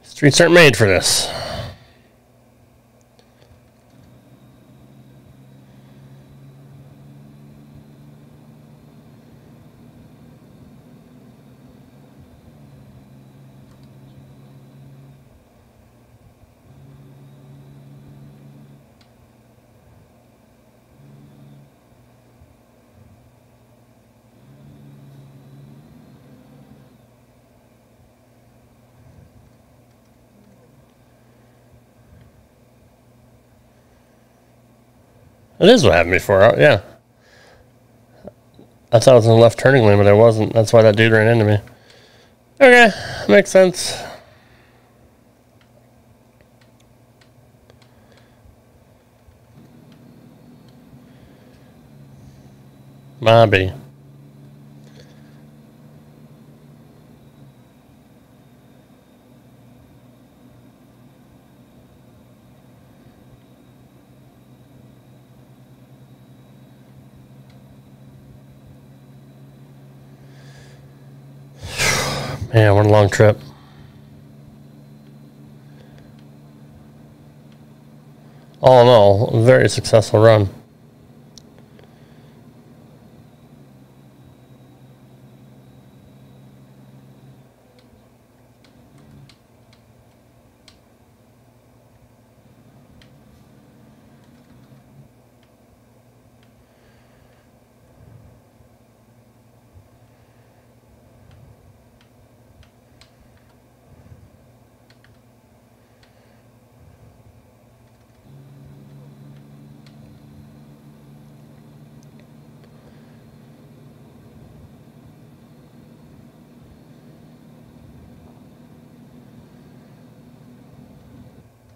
Streets aren't made for this. It is what happened before. uh, Yeah. I thought it was in the left turning lane, but I wasn't. That's why that dude ran into me. Okay, makes sense. Maybe. Man, what a long trip. All in all, very successful run.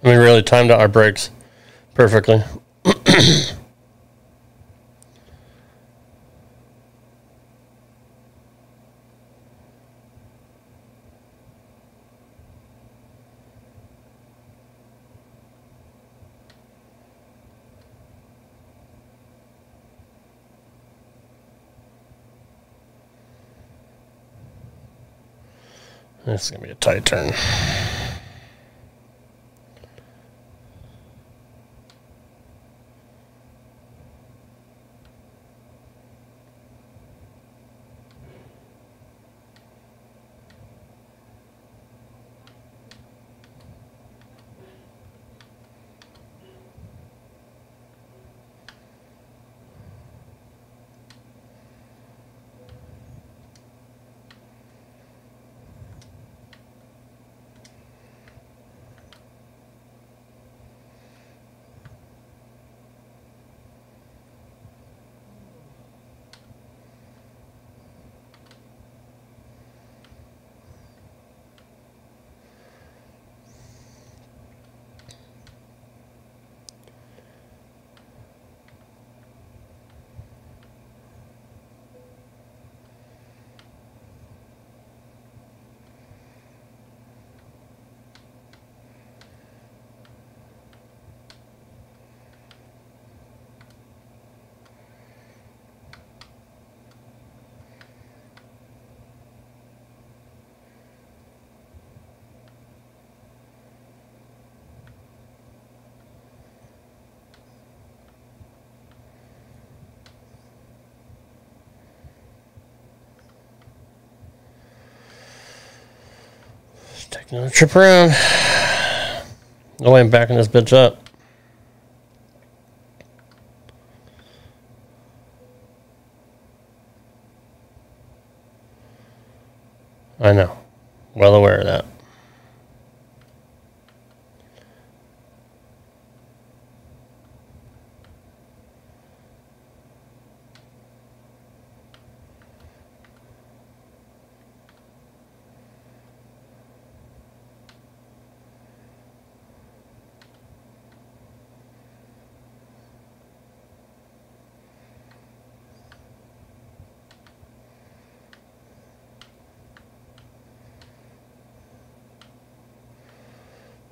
We really timed out our brakes perfectly. This is going to be a tight turn. Take trip around. No way I'm backing this bitch up. I know. Well aware of that.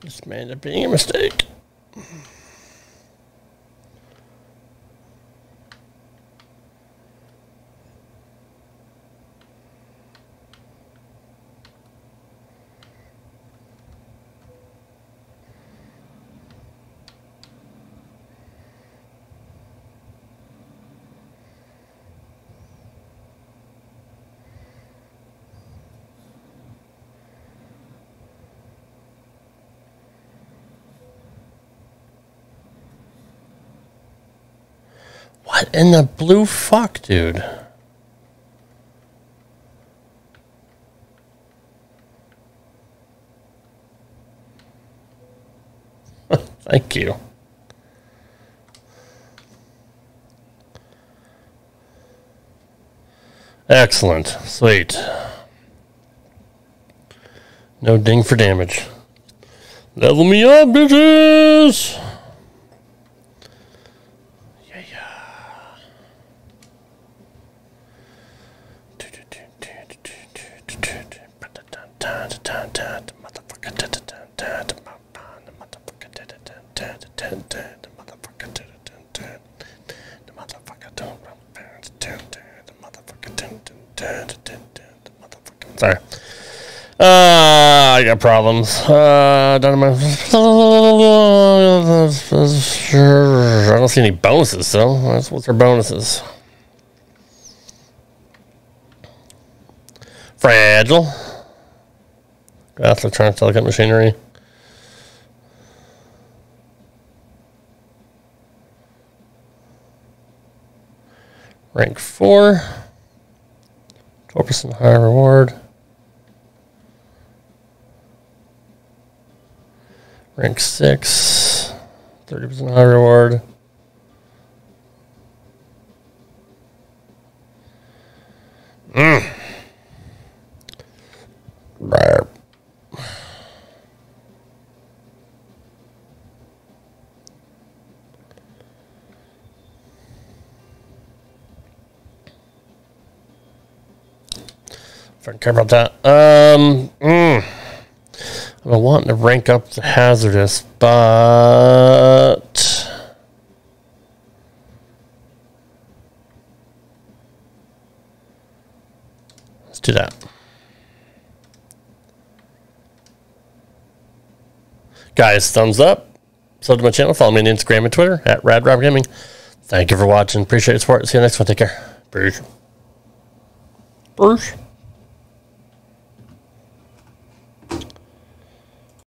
This may end up being a mistake. What in the blue fuck, dude? [LAUGHS] Thank you. Excellent. Sweet. No ding for damage. Level me up, bitches! Got problems. Uh. I don't see any bonuses, so that's what's our bonuses. Fragile. Graph electronic delicate machinery. Rank 4. 12% higher reward. Rank 6. 30% high reward. Mm. I care about that. Um, mm. I'm wanting to rank up the hazardous, but let's do that. Guys, thumbs up. Sub to my channel. Follow me on Instagram and Twitter at RadRob Gaming. Thank you for watching. Appreciate your support. See you next one. Take care. Peace. Peace.